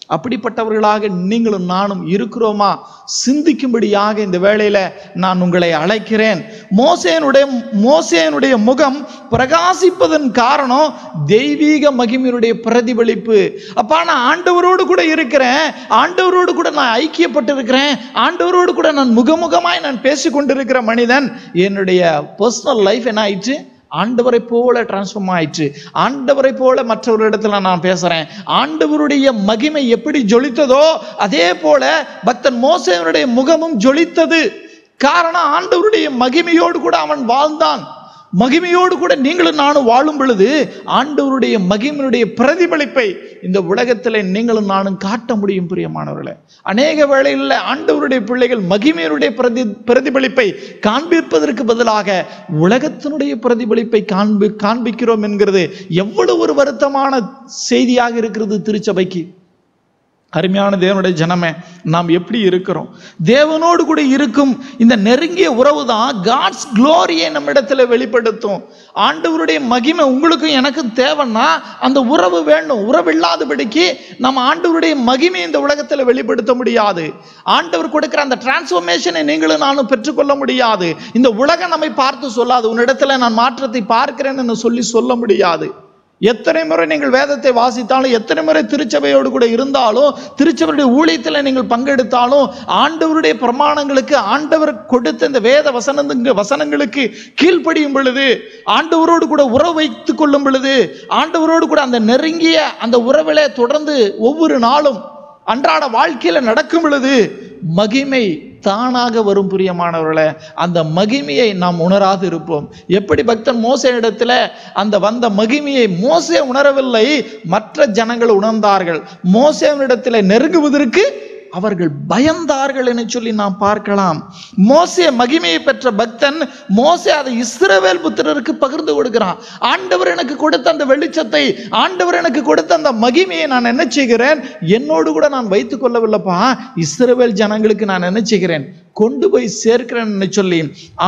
அப்படிப்பட்டவர்களாக நீங்களும் நானும் இருக்கிறோமா? சிந்திக்கும்படியாக இந்த வேளையில நான் உங்களை அழைக்கிறேன். மோசேனுடைய மோசேனுடைய முகம் பிரகாசிப்பதன் காரணம் தெய்வீக மகிமையினுடைய பிரதிபலிப்பு. அப்பா நான் ஆண்டவரோடு கூட இருக்கிறேன். ஆண்டவரோடு கூட நான் ஐக்கியப்பட்டிருக்கிறேன். ஆண்டவரோடு கூட நான் முகமுகமாய் நான் பேசிக்கொண்டிருக்கிற மனிதன் என்னுடைய பர்சனல் லைஃப் என்ன ஆயிடுச்சு ஆண்டவரை போல டிரான்ஸ்ஃபார்ம் ஆயிற்று. ஆண்டவரை போல மற்றவரிடத்துல நான் பேசுறேன். ஆண்டவருடைய மகிமை எப்படி ஜொலித்ததோ அதே போல பக்தன் மோசேவனுடைய முகமும் ஜொலித்தது. காரணம் ஆண்டவருடைய மகிமையோடு கூட அவன் வாழ்ந்தான். மகிமையோடு கூட நீங்களும் நானும் வாழும் பொழுது ஆண்டவருடைய மகிமையினுடைய பிரதிபலிப்பை இந்த உலகத்தில் நீங்களும் நானும் காட்ட முடியும் பிரியமானவர்களே. அநேக வேளையில் ஆண்டவருடைய பிள்ளைகள் மகிமையினுடைய பிரதி பிரதிபலிப்பை காண்பிப்பதற்கு பதிலாக உலகத்தினுடைய பிரதிபலிப்பை காண்பி காண்பிக்கிறோம் என்கிறது எவ்வளவு ஒரு வருத்தமான செய்தியாக இருக்கிறது திருச்சபைக்கு. அருமையான தேவனுடைய ஜனமே நாம் எப்படி இருக்கிறோம்? தேவனோடு கூட இருக்கும் இந்த நெருங்கிய உறவு தான் காட்ஸ் க்ளோரியை நம்மிடத்துல வெளிப்படுத்தும். ஆண்டவருடைய மகிமை உங்களுக்கும் எனக்கும் தேவைன்னா அந்த உறவு வேணும் உறவு இல்லாதபடிக்கு நம்ம ஆண்டவருடைய மகிமை இந்த உலகத்தில் வெளிப்படுத்த முடியாது. ஆண்டவர் கொடுக்கிற அந்த டிரான்ஸ்ஃபர்மேஷனை நீங்களும் நானும் பெற்றுக்கொள்ள முடியாது. இந்த உலகம் நம்மை பார்த்து சொல்லாது. உன்னிடத்துல நான் மாற்றத்தை பார்க்கிறேன்னு சொல்லி சொல்ல முடியாது. எத்தனை முறை நீங்கள் வேதத்தை வாசித்தாலும் எத்தனை முறை திருச்சபையோடு கூட இருந்தாலும் திருச்சபையுடைய ஊழியத்தில் நீங்கள் பங்கெடுத்தாலும் ஆண்டவருடைய பிரமாணங்களுக்கு ஆண்டவர் கொடுத்த இந்த வேத வசனங்க வசனங்களுக்கு கீழ்ப்படியும் பொழுது ஆண்டவரோடு கூட உறவு வைத்துக் கொள்ளும் பொழுது ஆண்டவரோடு கூட அந்த நெருங்கிய அந்த உறவிலே தொடர்ந்து ஒவ்வொரு நாளும் அன்றாட வாழ்க்கையில் நடக்கும் பொழுது மகிமை தானாக வரும் பிரியமானவர்களே. அந்த மகிமையை நாம் உணராது இருப்போம். எப்படி பக்தன் மோசே இடத்துல அந்த வந்த மகிமையை மோசே உணரவில்லை மற்ற ஜனங்கள் உணர்ந்தார்கள். மோசேவனிடத்தில் நெருங்குவதற்கு அவர்கள் பயந்தார்கள் என சொல்லி நாம் பார்க்கலாம். மோசே மகிமையை பெற்ற பக்தன் மோசே அதை இஸ்ரவேல் புத்திரருக்கு பகிர்ந்து கொடுக்கிறான். ஆண்டவர் எனக்கு கொடுத்த அந்த வெளிச்சத்தை ஆண்டவர் எனக்கு கொடுத்த அந்த மகிமையை நான் என்ன செய்கிறேன்? என்னோடு கூட நான் வைத்துக் கொள்ளவில்லைப்பா? இஸ்ரவேல் ஜனங்களுக்கு நான் என்ன செய்கிறேன்? கொண்டு போய் சேர்க்கிறேன்னு சொல்லி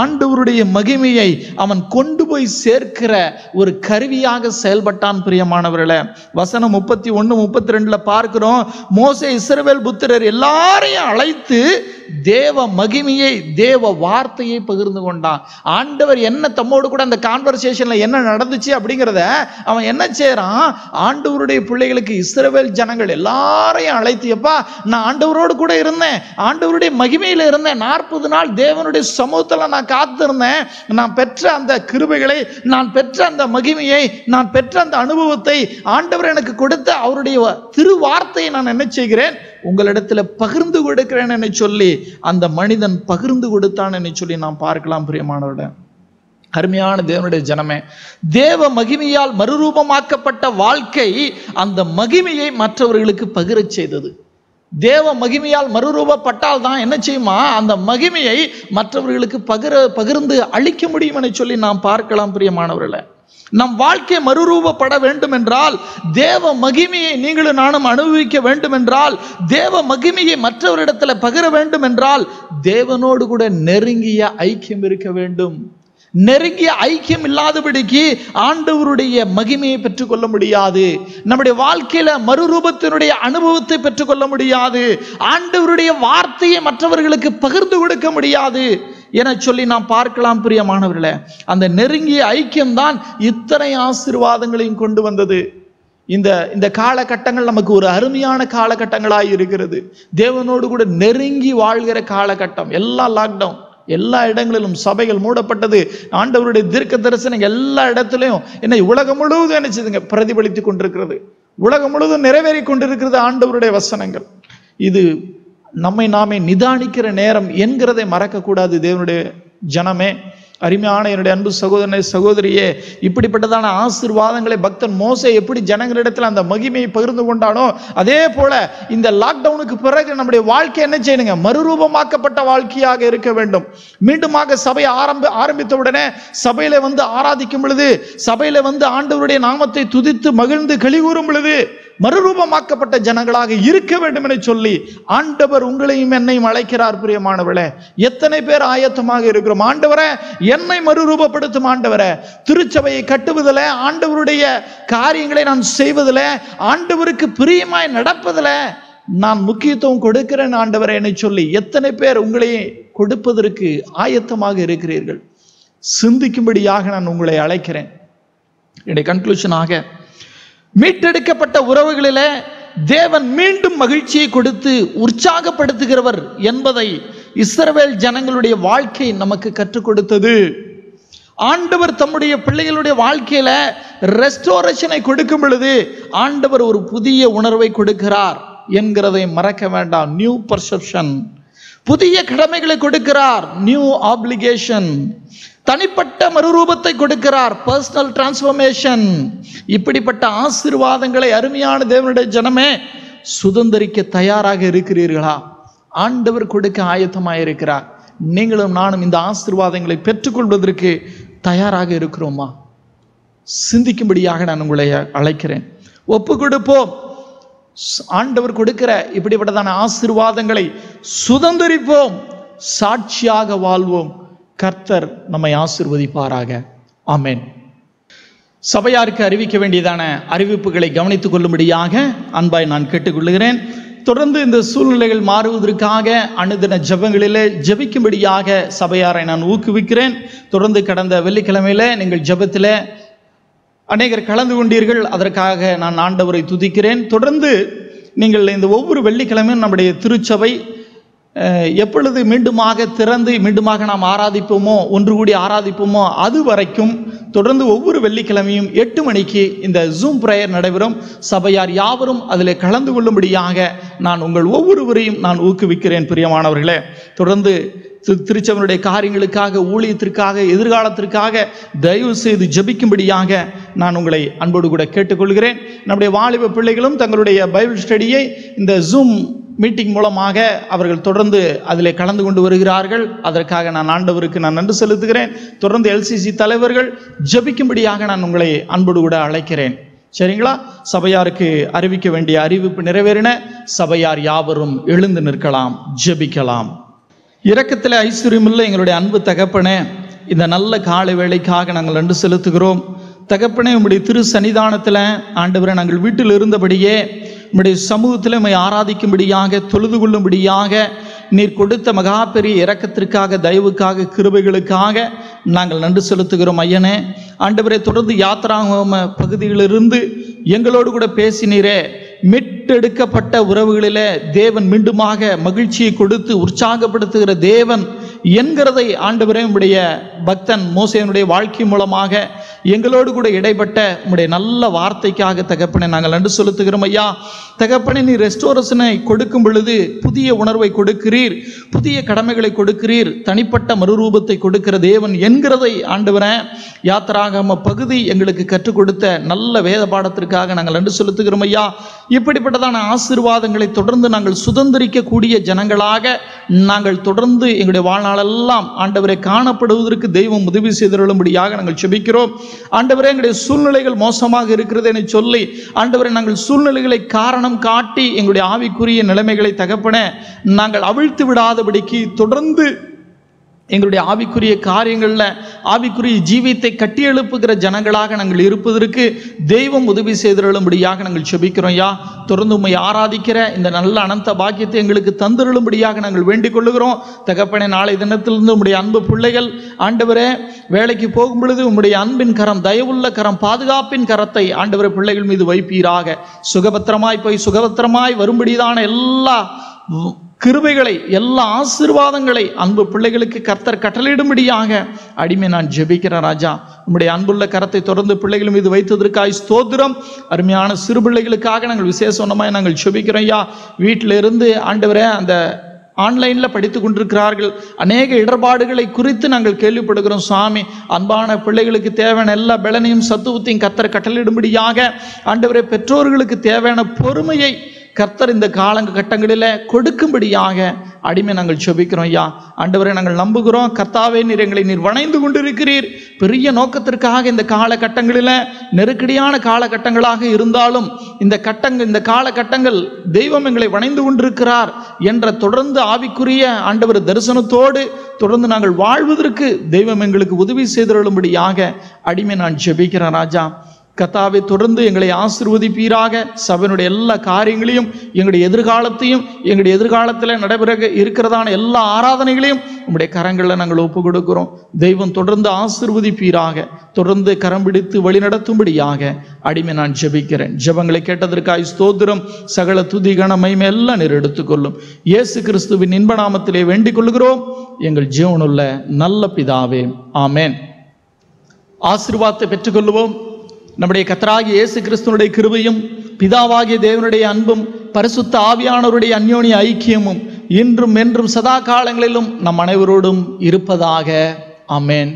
ஆண்டவருடைய மகிமையை அவன் கொண்டு போய் சேர்க்கிற ஒரு கருவியாக செயல்பட்டான் பிரியமானவர்களே. வசனம் முப்பத்தி ஒன்று முப்பத்தி ரெண்டில் பார்க்கிறோம். மோசே இஸ்ரவேல் புத்திரர் எல்லாரையும் அழைத்து தேவ மகிமையை தேவ வார்த்தையை பகிர்ந்து கொண்டான். ஆண்டவர் என்ன தம்மோடு கூட அந்த கான்வர்சேஷனில் என்ன நடந்துச்சு அப்படிங்கிறத அவன் என்ன செய்கிறான் ஆண்டவருடைய பிள்ளைகளுக்கு இஸ்ரவேல் ஜனங்கள் எல்லாரையும் அழைத்து எப்பா நான் ஆண்டவரோடு கூட இருந்தேன். ஆண்டவருடைய மகிமையில் இருந்தேன். நாற்பது நாள் தேவனுடைய சமூகத்தில் நான் காத்திருந்தேன். நான் பெற்ற அந்த கிருபைகளை நான் பெற்ற அந்த மகிமையை நான் பெற்ற அந்த அனுபவத்தை ஆண்டவர் எனக்கு கொடுத்த அவருடைய திருவார்த்தையை நான் என்ன செய்கிறேன். உங்களிடத்தில் பகிர்ந்து கொடுக்கிறேன் என்று சொல்லி அந்த மனிதன் பகிர்ந்து கொடுத்தான் என்று சொல்லி நாம் பார்க்கலாம் பிரியமானவருடன் அருமையான தேவனுடைய ஜனமே தேவ மகிமையால் மறுரூபமாக்கப்பட்ட வாழ்க்கை அந்த மகிமையை மற்றவர்களுக்கு பகிரச் செய்தது. தேவ மகிமையால் மறுரூபப்பட்டால் தான் என்ன செய்யுமா? அந்த மகிமையை மற்றவர்களுக்கு பகிர பகிர்ந்து அளிக்க முடியும் என சொல்லி நாம் பார்க்கலாம் பிரியமானவர்களை. நம் வாழ்க்கை மறுரூபப்பட வேண்டும் என்றால் தேவ மகிமையை நீங்களும் நானும் அனுபவிக்க வேண்டும் என்றால் தேவ மகிமையை மற்றவரிடத்தில் பகிர வேண்டும் என்றால் தேவனோடு கூட நெருங்கிய ஐக்கியம் இருக்க வேண்டும். நெருங்கிய ஐக்கியம் இல்லாதபடிக்கு ஆண்டவருடைய மகிமையை பெற்றுக்கொள்ள முடியாது. நம்முடைய வாழ்க்கையில மறுரூபத்தினுடைய அனுபவத்தை பெற்றுக்கொள்ள முடியாது. ஆண்டவருடைய வார்த்தையை மற்றவர்களுக்கு பகிர்ந்து கொடுக்க முடியாது. என சொல்லி நாம் பார்க்கலாம் பிரியமானவர்களே. அந்த நெருங்கிய ஐக்கியம்தான் இத்தனை ஆசீர்வாதங்களையும் கொண்டு வந்தது. இந்த இந்த காலகட்டங்கள் நமக்கு ஒரு அருமையான காலகட்டங்களாக இருக்கிறது. தேவனோடு கூட நெருங்கி வாழ்கிற காலகட்டம். எல்லாம் லாக்டவுன் எல்லா இடங்களிலும் சபைகள் மூடப்பட்டது. ஆண்டவருடைய தீர்க்க தரிசனம் எல்லா இடத்துலையும் என்னை உலகம் முழுவதும் நினைச்சதுங்க பிரதிபலித்து கொண்டிருக்கிறது. உலகம் முழுவதும் நிறைவேறி கொண்டிருக்கிறது ஆண்டவருடைய வசனங்கள். இது நம்மை நாமே நிதானிக்கிற நேரம் என்கிறதை மறக்கக்கூடாது தேவனுடைய ஜனமே. அருமையான என்னுடைய அன்பு சகோதரனை சகோதரியே இப்படிப்பட்டதான ஆசீர்வாதங்களை பக்தன் மோசை எப்படி ஜனங்களிடத்தில் அந்த மகிமையை பகிர்ந்து கொண்டானோ அதே போல இந்த லாக்டவுனுக்கு பிறகு நம்முடைய வாழ்க்கை என்ன செய்யணுங்க? மறுரூபமாக்கப்பட்ட வாழ்க்கையாக இருக்க வேண்டும். மீண்டுமாக சபை ஆரம்ப ஆரம்பித்த உடனே சபையில வந்து ஆராதிக்கும் பொழுது சபையில வந்து ஆண்டவருடைய நாமத்தை துதித்து மகிழ்ந்து கழிவுறும் பொழுது மறுரூபமாக்கப்பட்ட ஜனங்களாக இருக்க வேண்டும் என சொல்லி ஆண்டவர் உங்களையும் என்னையும் அழைக்கிறார் பிரியமானவளே எத்தனை பேர் ஆயத்தமாக இருக்கிறோம். ஆண்டவரை என்னை மறுரூபப்படுத்தும் ஆண்டவரை. திருச்சபையை கட்டுவதில் ஆண்டவருடைய காரியங்களை நான் செய்வதில் ஆண்டவருக்கு பிரியமாய் நடப்பதில் நான் முக்கியத்துவம் கொடுக்கிறேன் ஆண்டவரை என்னை சொல்லி எத்தனை பேர் உங்களையும் கொடுப்பதற்கு ஆயத்தமாக இருக்கிறீர்கள். சிந்திக்கும்படியாக நான் உங்களை அழைக்கிறேன். என்னுடைய கன்க்ளூஷனாக மீட்டெடுக்கப்பட்ட உறவுகளிலே தேவன் மீண்டும் மகிழ்ச்சியை கொடுத்து உற்சாகப்படுத்துகிறவர் என்பதை இஸ்ரவேல் ஜனங்களுடைய வாழ்க்கை நமக்கு கற்றுக் கொடுத்தது. ஆண்டவர் தம்முடைய பிள்ளைகளுடைய வாழ்க்கையில ரெஸ்டோரேஷனை கொடுக்கும் பொழுது ஆண்டவர் ஒரு புதிய உணர்வை கொடுக்கிறார் என்கிறதை மறக்க வேண்டாம். நியூ பர்செப்ஷன் புதிய கடமைகளை கொடுக்கிறார். நியூ ஆப்ளிகேஷன் தனிப்பட்ட மறுரூபத்தை கொடுக்கிறார். பர்சனல் டிரான்ஸ்ஃபர்மேஷன் இப்படிப்பட்ட ஆசீர்வாதங்களை அருமையான தேவனுடைய ஜனமே சுதந்திரிக்க தயாராக இருக்கிறீர்களா? ஆண்டவர் கொடுக்க ஆயத்தமாக இருக்கிறார். நீங்களும் நானும் இந்த ஆசிர்வாதங்களை பெற்றுக்கொள்வதற்கு தயாராக இருக்கிறோமா? சிந்திக்கும்படியாக நான் உங்களை அழைக்கிறேன். ஒப்பு கொடுப்போம் ஆண்டவர் கொடுக்கிற இப்படிப்பட்டதான ஆசீர்வாதங்களை சுதந்திரிப்போம். சாட்சியாக வாழ்வோம். கர்த்தர் நம்மை ஆசீர்வதிப்பாராக. ஆமேன். சபையாருக்கு அறிவிக்க வேண்டியதான அறிவிப்புகளை கவனித்துக் கொள்ளும்படியாக அன்பாய் நான் கேட்டுக்கொள்கிறேன். தொடர்ந்து இந்த சூழ்நிலைகள் மாறுவதற்காக அனுதின ஜபங்களிலே ஜெபிக்கும்படியாக சபையாரை நான் ஊக்குவிக்கிறேன். தொடர்ந்து கடந்த வெள்ளிக்கிழமையில நீங்கள் ஜபத்தில் அநேகர் கலந்து கொண்டீர்கள். அதற்காக நான் ஆண்டவரை துதிக்கிறேன். தொடர்ந்து நீங்கள் இந்த ஒவ்வொரு வெள்ளிக்கிழமையும் நம்முடைய திருச்சபை எப்பொழுது மீண்டுமாக திறந்து மீண்டுமாக நாம் ஆராதிப்போமோ ஒன்று கூடி ஆராதிப்போமோ அது வரைக்கும் தொடர்ந்து ஒவ்வொரு வெள்ளிக்கிழமையும் எட்டு மணிக்கு இந்த ஜூம் பிரேயர் நடைபெறும். சபையார் யாவரும் அதில் கலந்து கொள்ளும்படியாக நான் உங்கள் ஒவ்வொருவரையும் நான் ஊக்குவிக்கிறேன் பிரியமானவர்களே. தொடர்ந்து திரு- காரியங்களுக்காக ஊழியத்திற்காக எதிர்காலத்திற்காக தயவு செய்து ஜெபிக்கும்படியாக நான் உங்களை அன்போடு கூட கேட்டுக்கொள்கிறேன். நம்முடைய வாலிப பிள்ளைகளும் தங்களுடைய பைபிள் ஸ்டடியை இந்த ஜூம் மீட்டிங் மூலமாக அவர்கள் தொடர்ந்து அதில் கலந்து கொண்டு வருகிறார்கள். அதற்காக நான் ஆண்டவருக்கு நான் நன்றி செலுத்துகிறேன். தொடர்ந்து எல்சிசி தலைவர்கள் ஜெபிக்கும்படியாக நான் உங்களை அன்போடு கூட அழைக்கிறேன். சரிங்களா? சபையாருக்கு அறிவிக்க வேண்டிய அறிவிப்பு நிறைவேறின. சபையார் யாவரும் எழுந்து நிற்கலாம் ஜெபிக்கலாம். இரக்கத்தில் ஐஸ்வர்யமுள்ள எங்களுடைய அன்பு தகப்பனே. இந்த நல்ல காலை வேலைக்காக நாங்கள் நன்றி செலுத்துகிறோம். தகப்பனே உங்களுடைய திரு சன்னிதானத்தில் ஆண்டவரை நாங்கள் வீட்டில் இருந்தபடியே உம்முடைய சமூகத்தில் உம்மை ஆராதிக்கும்படியாக தொழுது கொள்ளும்படியாக நீர் கொடுத்த மகா பெரிய இறக்கத்திற்காக தயவுக்காக கிருபைகளுக்காக நாங்கள் நன்றி செலுத்துகிறோம் ஐயனே. ஆண்டவரை தொடர்ந்து யாத்திராங்கோம பகுதியிலிருந்து எங்களோடு கூட பேசினீரே. மீட்டெடுக்கப்பட்ட உறவுகளிலே தேவன் மீண்டுமாக மகிழ்ச்சியை கொடுத்து உற்சாகப்படுத்துகிற தேவன் என்கிறதை ஆண்டவரே உடைய பக்தன் மோசையனுடைய வாழ்க்கை மூலமாக எங்களோடு கூட இடைப்பட்ட உடைய நல்ல வார்த்தைக்காக தகப்பனை நாங்கள் நன்றி செலுத்துகிறோம் ஐயா. தகப்பனை நீ ரெஸ்டோரேஷனை கொடுக்கும் பொழுது புதிய உணர்வை கொடுக்கிறீர் புதிய கடமைகளை கொடுக்கிறீர் தனிப்பட்ட மறுரூபத்தை கொடுக்கிற தேவன் என்கிறதை ஆண்டவரே யாத்திராகம பகுதி எங்களுக்கு கற்றுக் கொடுத்த நல்ல வேத பாடத்திற்காக நாங்கள் நன்றி செலுத்துகிறோம் ஐயா. இப்படிப்பட்ட இப்படிப்பட்டதான ஆசீர்வாதங்களை தொடர்ந்து நாங்கள் சுதந்திரிக்கக்கூடிய ஜனங்களாக நாங்கள் தொடர்ந்து எங்களுடைய வாழ்நாளெல்லாம் ஆண்டவரை காணப்படுவதற்கு தெய்வம் உதவி செய்திருளும்படியாக நாங்கள் செபிக்கிறோம். ஆண்டவரே எங்களுடைய சூழ்நிலைகள் மோசமாக இருக்கிறது என சொல்லி ஆண்டவரை நாங்கள் சூழ்நிலைகளை காரணம் காட்டி எங்களுடைய ஆவிக்குரிய நிலைமைகளை தகப்பன நாங்கள் அவிழ்த்து விடாதபடிக்கு தொடர்ந்து எங்களுடைய ஆவிக்குரிய காரியங்களில் ஆவிக்குரிய ஜீவியத்தை கட்டியெழுப்புகிற ஜனங்களாக நாங்கள் இருப்பதற்கு தெய்வம் உதவி செய்திருளும்படியாக நாங்கள் செபிக்கிறோம் யா தொடர்ந்து உண்மை ஆராதிக்கிற இந்த நல்ல அனந்த பாக்கியத்தை எங்களுக்கு தந்திருளும்படியாக நாங்கள் வேண்டிக் கொள்ளுகிறோம். தகப்பனே நாளை தினத்திலிருந்து உம்முடைய அன்பு பிள்ளைகள் ஆண்டவரே வேலைக்கு போகும் பொழுது உம்முடைய அன்பின் கரம் தயவுள்ள கரம் பாதுகாப்பின் கரத்தை ஆண்டவரே பிள்ளைகள் மீது வைப்பீராக. சுகபத்திரமாய் போய் சுகபத்திரமாய் வரும்படிதான எல்லா கிருபைகளை எல்லா ஆசீர்வாதங்களை அன்பு பிள்ளைகளுக்கு கர்த்தர் கட்டளையிடும்படியாக அடிமை நான் ஜெபிக்கிறேன் ராஜா. உம்முடைய அன்புள்ள கரத்தை தொடர்ந்து பிள்ளைகள் மீது வைத்ததற்காய் ஸ்தோத்திரம். அருமையான சிறு பிள்ளைகளுக்காக நாங்கள் விசேஷமாக நாங்கள் ஜெபிக்கிறோம் ஐயா. வீட்டில இருந்து ஆண்டவரே அந்த ஆன்லைனில் படித்து கொண்டிருக்கிறார்கள். அநேக இடர்பாடுகளை குறித்து நாங்கள் கேள்விப்படுகிறோம் சுவாமி. அன்பான பிள்ளைகளுக்கு தேவையான எல்லா பலனையும் சத்துவத்தையும் கத்தர் கட்டளிடும்படியாக ஆண்டவரே பெற்றோர்களுக்கு தேவையான பொறுமையை கர்த்தர் இந்த காலங்க கட்டங்களில் கொடுக்கும்படியாக அடிமை நாங்கள் செபிக்கிறோம் ஐயா. ஆண்டவரை நாங்கள் நம்புகிறோம். கர்த்தாவே நீர் எங்களை நீர் வணைந்து கொண்டிருக்கிறீர். பெரிய நோக்கத்திற்காக இந்த காலகட்டங்களில் நெருக்கடியான காலகட்டங்களாக இருந்தாலும் இந்த கட்டங்கள் இந்த காலகட்டங்கள் தெய்வம் எங்களை வணைந்து கொண்டிருக்கிறார் என்ற தொடர்ந்து ஆவிக்குரிய ஆண்டவர் தரிசனத்தோடு தொடர்ந்து நாங்கள் வாழ்வதற்கு தெய்வம் எங்களுக்கு உதவி செய்திருளும்படியாக அடிமை நான் ஜெபிக்கிறேன் ராஜா. கத்தாவை தொடர்ந்து எங்களை ஆசிர்வதிப்பீராக. சபையினுடைய எல்லா காரியங்களையும் எங்களுடைய எதிர்காலத்தையும் எங்களுடைய எதிர்காலத்தில் நடைபெற இருக்கிறதான எல்லா ஆராதனைகளையும் உங்களுடைய கரங்களில் நாங்கள் ஒப்பு கொடுக்கிறோம் தெய்வம் தொடர்ந்து ஆசிர்வதிப்பீராக. தொடர்ந்து கரம் பிடித்து வழிநடத்தும்படியாக அடிமை நான் ஜெபிக்கிறேன். ஜெபங்களை கேட்டதற்காய் ஸ்தோத்திரம். சகல துதி கணமையும் எல்லாம் நீர் எடுத்துக்கொள்ளும். இயேசு கிறிஸ்துவின் இன்ப நாமத்திலே வேண்டிக் கொள்கிறோம். எங்கள் ஜீவனுள்ள நல்ல பிதாவே. ஆமேன். ஆசிர்வாதத்தை பெற்றுக்கொள்வோம் நம்முடைய கத்தராகிய இயேசு கிறிஸ்துவனுடைய கிருபையும் பிதாவாகிய தேவனுடைய அன்பும் பரிசுத்த ஆவியானவருடைய அந்யோனிய ஐக்கியமும் இன்றும் என்றும் சதா காலங்களிலும் நம் அனைவரோடும் இருப்பதாக. அமேன்